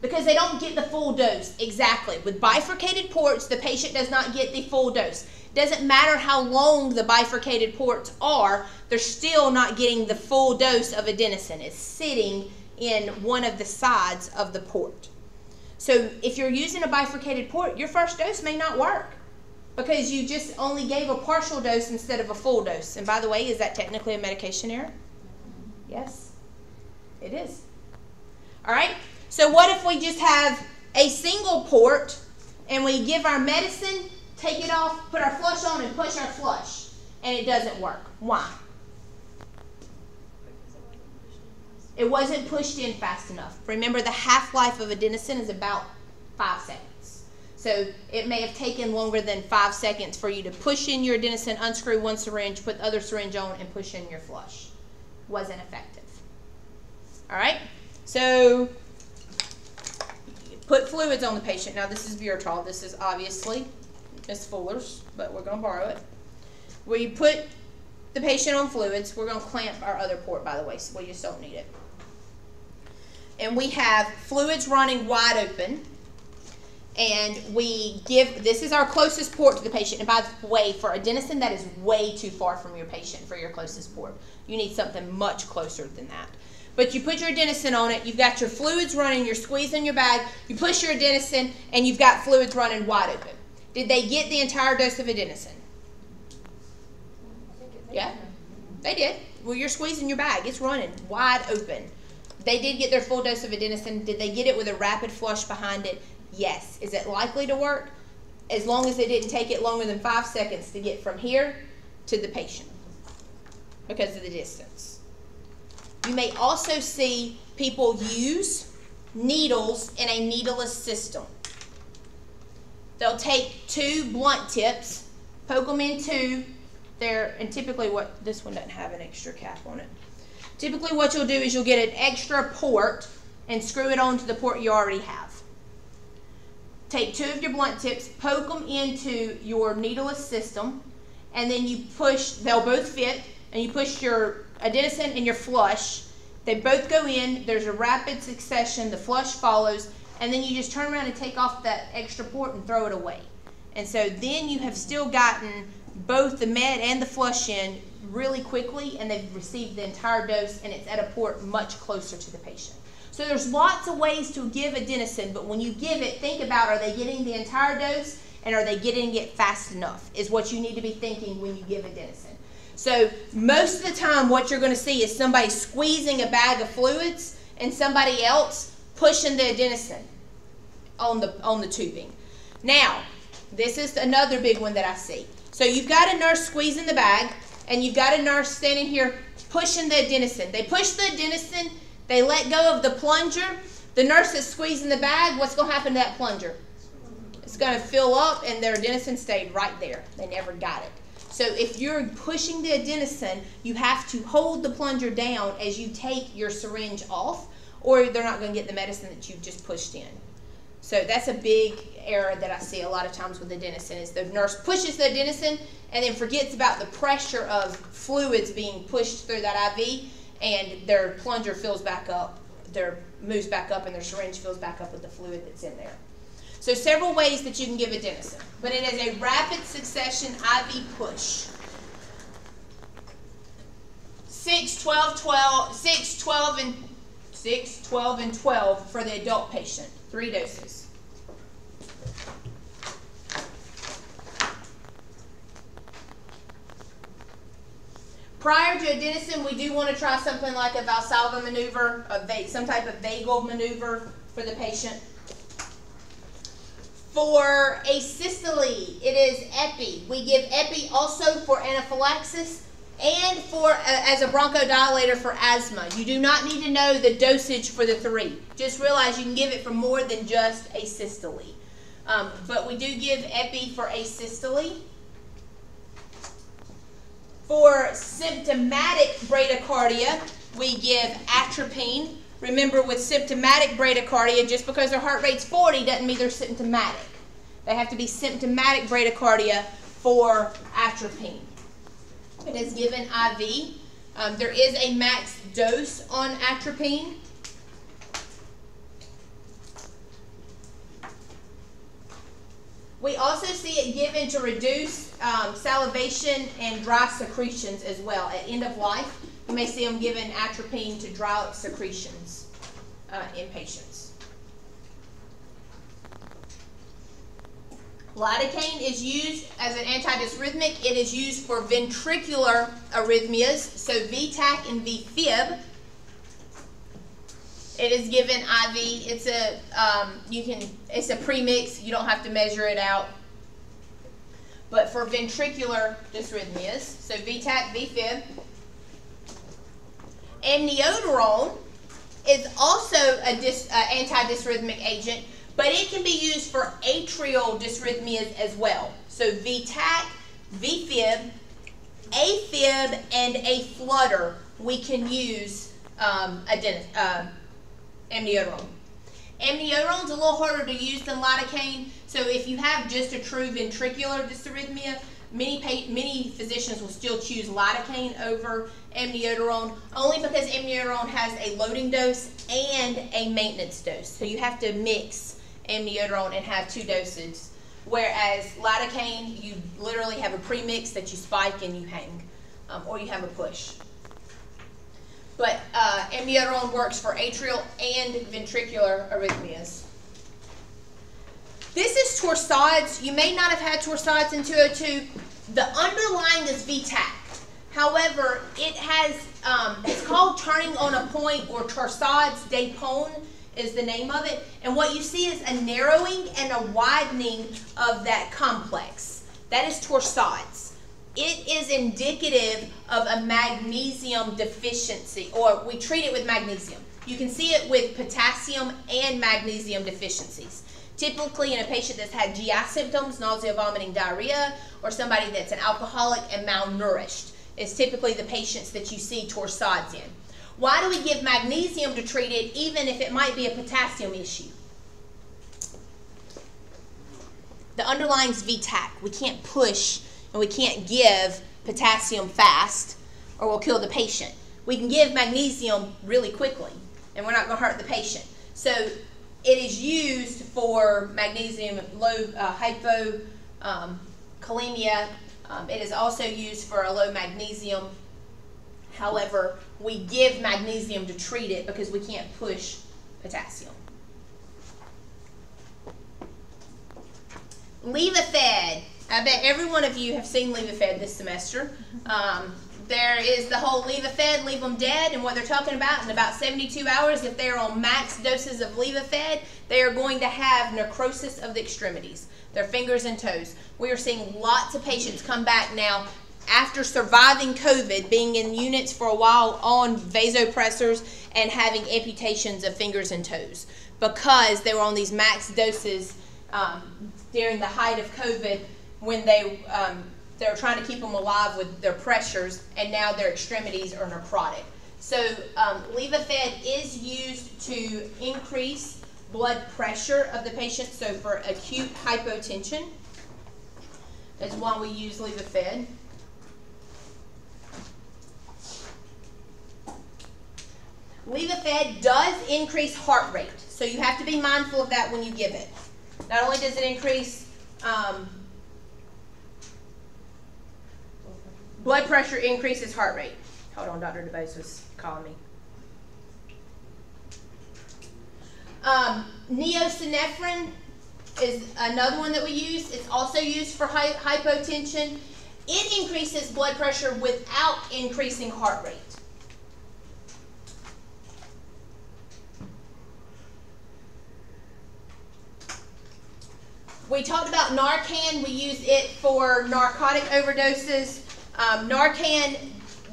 Because they don't get the full dose. Exactly. With bifurcated ports, the patient does not get the full dose. Doesn't matter how long the bifurcated ports are, they're still not getting the full dose of adenosine. It's sitting in one of the sides of the port. So if you're using a bifurcated port, your first dose may not work because you just only gave a partial dose instead of a full dose. And by the way, is that technically a medication error? Yes, it is. All right. So what if we just have a single port and we give our medicine, take it off, put our flush on, and push our flush, and it doesn't work? Why? It wasn't pushed in fast enough. Remember, the half life of adenosine is about five seconds. So it may have taken longer than five seconds for you to push in your adenosine, unscrew one syringe, put the other syringe on, and push in your flush. Wasn't effective. All right? So put fluids on the patient. Now, this is Vivitrol. This is obviously Miss Fuller's, but we're going to borrow it. We put the patient on fluids. We're going to clamp our other port, by the way, so we just don't need it. And we have fluids running wide open. And we give, this is our closest port to the patient. And by the way, for adenosine, that is way too far from your patient for your closest port. You need something much closer than that. But you put your adenosine on it, you've got your fluids running, you're squeezing your bag, you push your adenosine, and you've got fluids running wide open. Did they get the entire dose of adenosine? Yeah, they did. Well, you're squeezing your bag, it's running wide open. They did get their full dose of adenosine. Did they get it with a rapid flush behind it? Yes. Is it likely to work? As long as it didn't take it longer than five seconds to get from here to the patient because of the distance. You may also see people use needles in a needleless system. They'll take two blunt tips, poke them into there, and typically what this one doesn't have an extra cap on it. Typically what you'll do is you'll get an extra port and screw it onto the port you already have. Take two of your blunt tips, poke them into your needleless system, and then you push, they'll both fit, and you push your adenosine and your flush. They both go in, there's a rapid succession, the flush follows, and then you just turn around and take off that extra port and throw it away. And so then you have still gotten both the med and the flush in really quickly, and they've received the entire dose, and it's at a port much closer to the patient. So there's lots of ways to give adenosine, but when you give it, think about are they getting the entire dose, and are they getting it fast enough, is what you need to be thinking when you give adenosine. So most of the time, what you're going to see is somebody squeezing a bag of fluids, and somebody else pushing the adenosine on the on the tubing. Now, this is another big one that I see. So you've got a nurse squeezing the bag, and you've got a nurse standing here pushing the adenosine. They push the adenosine, they let go of the plunger. The nurse is squeezing the bag. What's going to happen to that plunger? It's going to fill up, and their adenosine stayed right there. They never got it. So if you're pushing the adenosine, you have to hold the plunger down as you take your syringe off, or they're not going to get the medicine that you've just pushed in. So that's a big error that I see a lot of times with the adenosine is the nurse pushes the adenosine and then forgets about the pressure of fluids being pushed through that IV and their plunger fills back up, their moves back up and their syringe fills back up with the fluid that's in there. So several ways that you can give adenosine, but it is a rapid succession IV push. 6, 12, 12, 6, 12, and 6, 12, and 12 for the adult patient. Three doses. Prior to adenosine, we do want to try something like a Valsalva maneuver, a some type of vagal maneuver for the patient. For a asystole, it is epi. We give epi also for anaphylaxis and for uh, as a bronchodilator for asthma. You do not need to know the dosage for the three. Just realize you can give it for more than just asystole. Um, but we do give epi for asystole. For symptomatic bradycardia, we give atropine. Remember, with symptomatic bradycardia, just because their heart rate's 40 doesn't mean they're symptomatic. They have to be symptomatic bradycardia for atropine. It is given IV. Um, there is a max dose on atropine. We also see it given to reduce um, salivation and dry secretions as well. At end of life, you may see them given atropine to dry out secretions uh, in patients. Lidocaine is used as an antidysrhythmic. It is used for ventricular arrhythmias, so VTAC and VFib. It is given IV. It's a um, you can it's a premix. You don't have to measure it out. But for ventricular dysrhythmias, so VTAC, VFib, amiodarone is also a dis, uh, antidysrhythmic agent, but it can be used for atrial dysrhythmias as well. So VTAC, VFib, AFib, and a flutter we can use um, uh, amiodarone. Amiodarone is a little harder to use than lidocaine, so if you have just a true ventricular dysrhythmia, many many physicians will still choose lidocaine over amiodarone, only because amiodarone has a loading dose and a maintenance dose. So you have to mix amiodarone and have two doses. Whereas lidocaine, you literally have a premix that you spike and you hang, um, or you have a push. But uh, amiodarone works for atrial and ventricular arrhythmias. This is torsades. You may not have had torsades in 202. The underlying is VTAC. However, it has, um, it's called turning on a point or torsades de pointes is the name of it. And what you see is a narrowing and a widening of that complex. That is torsades it is indicative of a magnesium deficiency, or we treat it with magnesium. You can see it with potassium and magnesium deficiencies. Typically in a patient that's had GI symptoms, nausea, vomiting, diarrhea, or somebody that's an alcoholic and malnourished is typically the patients that you see torsades in. Why do we give magnesium to treat it even if it might be a potassium issue? The underlying is VTAC. We can't push and we can't give potassium fast or we'll kill the patient. We can give magnesium really quickly and we're not going to hurt the patient. So it is used for magnesium low uh, hypokalemia. Um, um, it is also used for a low magnesium. However, we give magnesium to treat it because we can't push potassium. Levophed I bet every one of you have seen Levophed this semester. Um, there is the whole Levophed, leave them dead, and what they're talking about in about 72 hours, if they're on max doses of Levophed, they are going to have necrosis of the extremities, their fingers and toes. We are seeing lots of patients come back now after surviving COVID, being in units for a while on vasopressors and having amputations of fingers and toes because they were on these max doses um, during the height of COVID when they um, they're trying to keep them alive with their pressures, and now their extremities are necrotic. So um, Levophed is used to increase blood pressure of the patient. So for acute hypotension, is why we use Levophed. Levophed does increase heart rate, so you have to be mindful of that when you give it. Not only does it increase um, blood pressure, increases heart rate. Hold on, Dr. DeBose was calling me. Um, is another one that we use. It's also used for hy- hypotension. It increases blood pressure without increasing heart rate. We talked about Narcan. We use it for narcotic overdoses. Um, Narcan,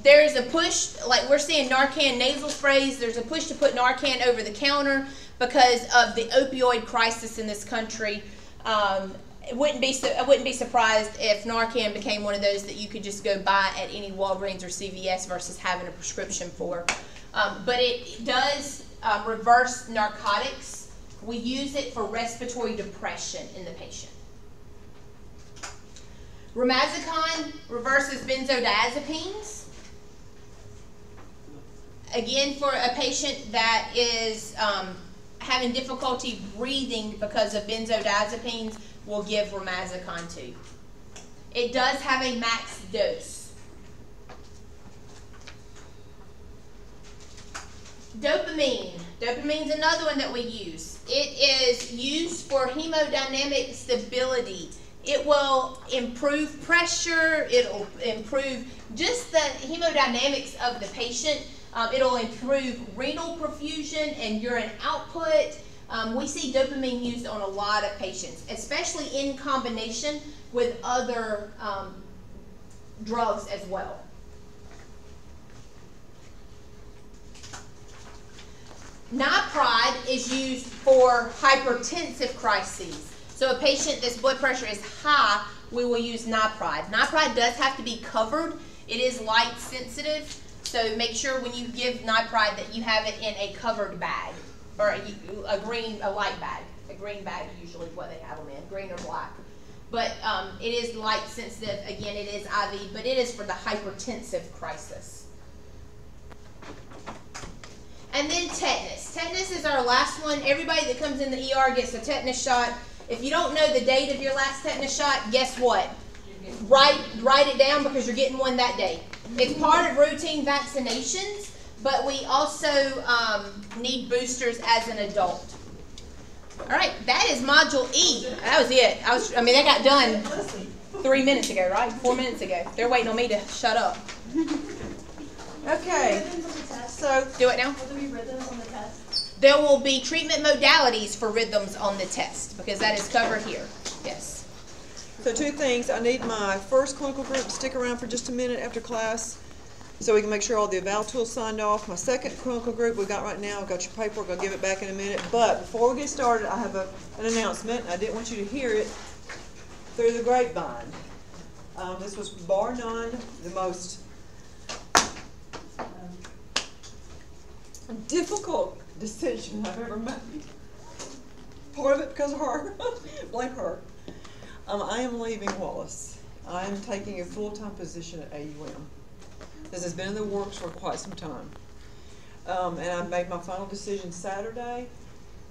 there's a push, like we're seeing Narcan nasal sprays, there's a push to put Narcan over the counter because of the opioid crisis in this country. Um, it wouldn't be I wouldn't be surprised if Narcan became one of those that you could just go buy at any Walgreens or CVS versus having a prescription for. Um, but it does um, reverse narcotics. We use it for respiratory depression in the patient. Romazicon reverses benzodiazepines. Again, for a patient that is um, having difficulty breathing because of benzodiazepines, we'll give Romazicon to. It does have a max dose. Dopamine. Dopamine's another one that we use. It is used for hemodynamic stability. It will improve pressure. It'll improve just the hemodynamics of the patient. Um, it'll improve renal perfusion and urine output. Um, we see dopamine used on a lot of patients, especially in combination with other um, drugs as well. Nipride is used for hypertensive crises. So a patient that's blood pressure is high, we will use Nipride. Nipride does have to be covered. It is light sensitive, so make sure when you give Nipride that you have it in a covered bag or a, a green, a light bag. A green bag usually is what they have them in, green or black. But um, it is light sensitive. Again, it is IV, but it is for the hypertensive crisis. And then tetanus. Tetanus is our last one. Everybody that comes in the ER gets a tetanus shot. If you don't know the date of your last tetanus shot, guess what? Write write it down because you're getting one that day. It's part of routine vaccinations, but we also um, need boosters as an adult. All right, that is module E. That was it. I was. I mean, that got done three minutes ago, right? Four minutes ago. They're waiting on me to shut up. Okay, Rhythms on the test. so Do it now. Will there be rhythms on the test? There will be treatment modalities for rhythms on the test because that is covered here. Yes. So two things, I need my first clinical group to stick around for just a minute after class, so we can make sure all the eval tools signed off. My second clinical group we got right now, I've got your paperwork, I'll give it back in a minute. But before we get started, I have a, an announcement, I didn't want you to hear it through the grapevine. Um, this was bar none, the most difficult decision I've ever made. Part of it because of her, blame her. Um, I am leaving Wallace. I am taking a full-time position at AUM. This has been in the works for quite some time. Um, and I made my final decision Saturday,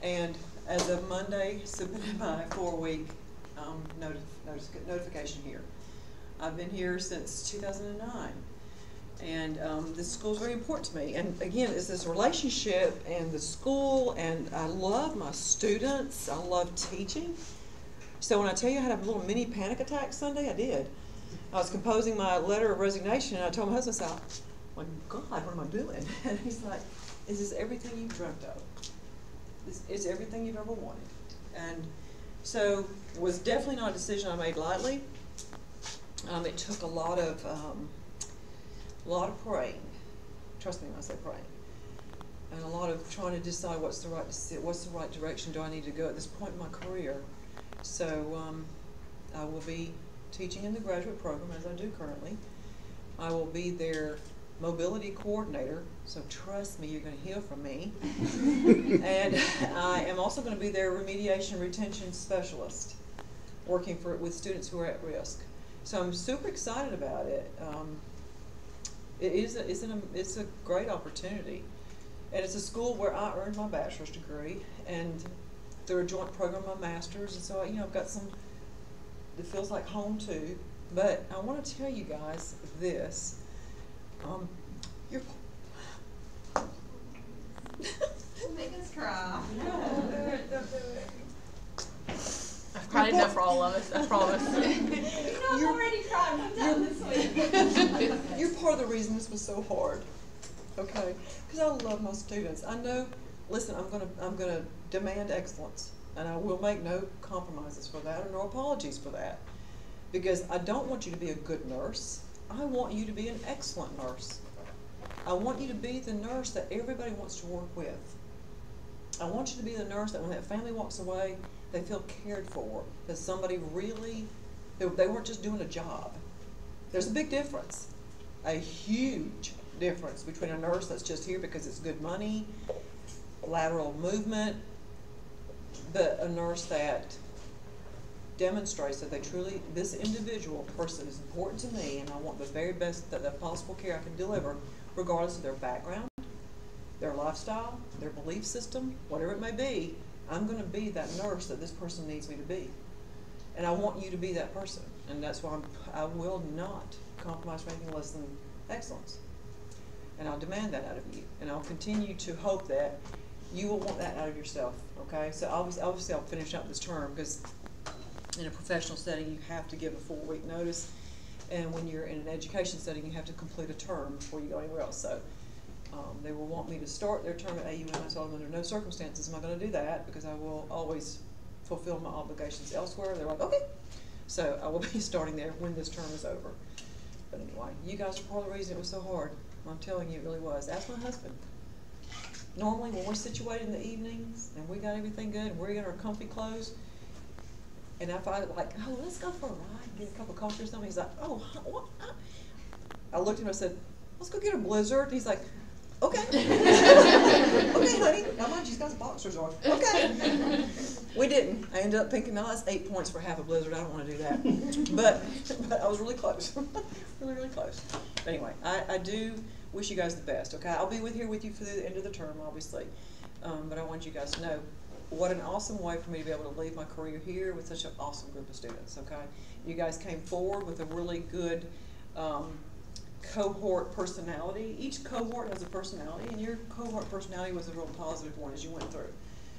and as of Monday, submitted my four-week, um, notif- notice, notification here. I've been here since two thousand and um, this school is very important to me. And again, it's this relationship and the school, and I love my students. I love teaching. So when I tell you I had a little mini panic attack Sunday, I did. I was composing my letter of resignation, and I told my husband, I said, "My God, what am I doing?" And he's like, "Is this everything you dreamt of? Is, is everything you've ever wanted?" And so it was definitely not a decision I made lightly. Um, it took a lot of um, a lot of praying. Trust me when I say praying. And a lot of trying to decide what's the right what's the right direction do I need to go at this point in my career. So um, I will be teaching in the graduate program as I do currently. I will be their mobility coordinator, so trust me, you're gonna hear from me. And I am also gonna be their remediation retention specialist, working for, with students who are at risk. So I'm super excited about it. Um, it is, a- it's an, it's a great opportunity. And it's a school where I earned my bachelor's degree, and through a joint program, my master's, and so, you know, I've got some, it feels like home too. But I wanna tell you guys this, um, you're. Make us cry. I've cried enough for all of us, I promise. I'm You're- already crying one time this week. You're part of the reason this was so hard, okay? Because I love my students. I know. Listen, I'm gonna I'm gonna demand excellence, and I will make no compromises for that, or no apologies for that, because I don't want you to be a good nurse. I want you to be an excellent nurse. I want you to be the nurse that everybody wants to work with. I want you to be the nurse that when that family walks away, they feel cared for. That somebody really, they, they weren't just doing a job. There's a big difference, a huge difference between a nurse that's just here because it's good money, lateral movement, but a nurse that demonstrates that they truly, this individual person is important to me and I want the very best, that the possible care I can deliver, regardless of their background, their lifestyle, their belief system, whatever it may be, I'm gonna be that nurse that this person needs me to be. And I want you to be that person, and that's why I'm, I will not compromise for anything less than excellence. And I'll demand that out of you, and I'll continue to hope that you will want that out of yourself, okay? So obviously, obviously I'll finish up this term, because in a professional setting, you have to give a four-week notice. And when you're in an education setting, you have to complete a term before you go anywhere else, so. Um, they will want me to start their term at AUM, I told them under no circumstances am I gonna do that, because I will always fulfill my obligations elsewhere, they're like, okay. So I will be starting there when this term is over. But anyway, you guys are part of the reason it was so hard, I'm telling you, it really was, ask my husband. Normally, when we're situated in the evenings, and we got everything good, and we're in our comfy clothes, and if I like, oh, let's go for a ride, get a cup of coffee or something, he's like, oh, what? I looked at him, I said, let's go get a blizzard, And he's like, okay. Okay, honey, now mind you, he's got his boxers on, okay. We didn't, I ended up thinking, no, that's eight points for half a blizzard, I don't wanna do that. But, but I was really close, really, really close. But anyway, I, I do wish you guys the best, okay? I'll be with here with you for the end of the term, obviously. Um, but I want you guys to know what an awesome way for me to be able to leave my career here with such an awesome group of students, okay? You guys came forward with a really good, um, cohort personality. Each cohort has a personality, and your cohort personality was a real positive one as you went through.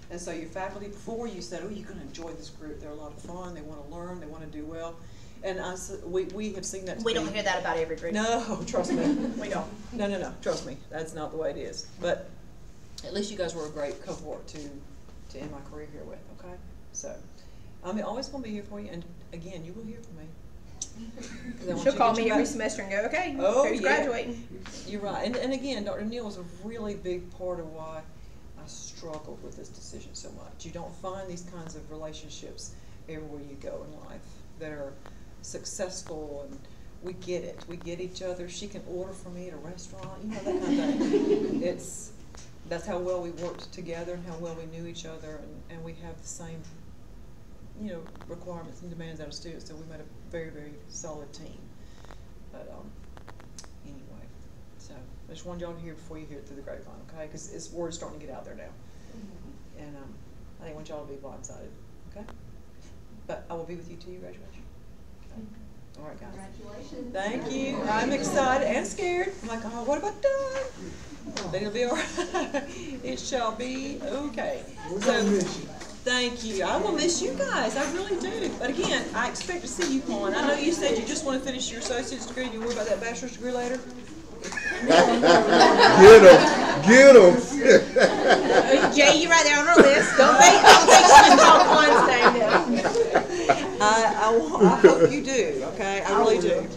And so your faculty before you said, "Oh, you're going to enjoy this group. They're a lot of fun. They want to learn. They want to do well." And I, we, we have seen that. We don't hear that about every group. No, trust me. We don't. No, no, no. Trust me. That's not the way it is. But at least you guys were a great cohort to to end my career here with. Okay, so I'm always going to be here for you. And again, you will hear from me. 'Cause I want She'll call me every semester and go, okay, Oh, who's yeah. graduating? You're right. And, and again, Dr. Neal was a really big part of why I struggled with this decision so much. You don't find these kinds of relationships everywhere you go in life that are successful and we get it. We get each other. She can order for me at a restaurant, you know, that kind of thing. It's, that's how well we worked together and how well we knew each other and, and we have the same, you know, requirements and demands out of students, so we made a very, very solid team. But, um, anyway, so I just wanted y'all to hear before you hear it through the grapevine, okay? Because it's word's starting to get out there now, and um, I didn't want y'all to be blindsided, okay? But I will be with you till you graduate. Okay? All right, guys. Congratulations. Thank you. I'm excited and scared. I'm like, oh, what have I done? But it'll be all right. It shall be okay. So, thank you. I will miss you guys. I really do. But again, I expect to see you, Quan. I know you said you just want to finish your associate's degree. Do You worry about that bachelor's degree later. Get him, get him. Jay, you right there on our list. Don't think, don't think she's called Juan's name now. I, I, I hope you do, okay? I really do.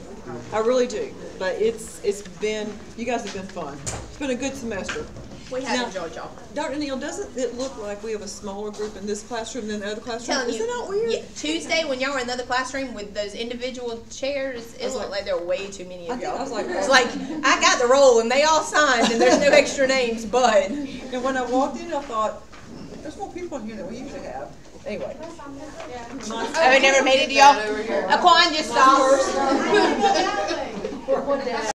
I really do. But it's, it's been, you guys have been fun. It's been a good semester. We have Now- enjoyed y'all. Dr. Neal, doesn't it look like we have a smaller group in this classroom than the other classroom? telling Is you, that not weird? Yeah, Tuesday when y'all were in the other classroom with those individual chairs, it was looked like- like there were way too many I of think- y'all. I was like- it's like I got the roll and they all signed and there's no extra names, but And when I walked in, I thought, there's more people in here than we usually have. Anyway. oh, it never made it to y'all. Aquan just stopped. What did I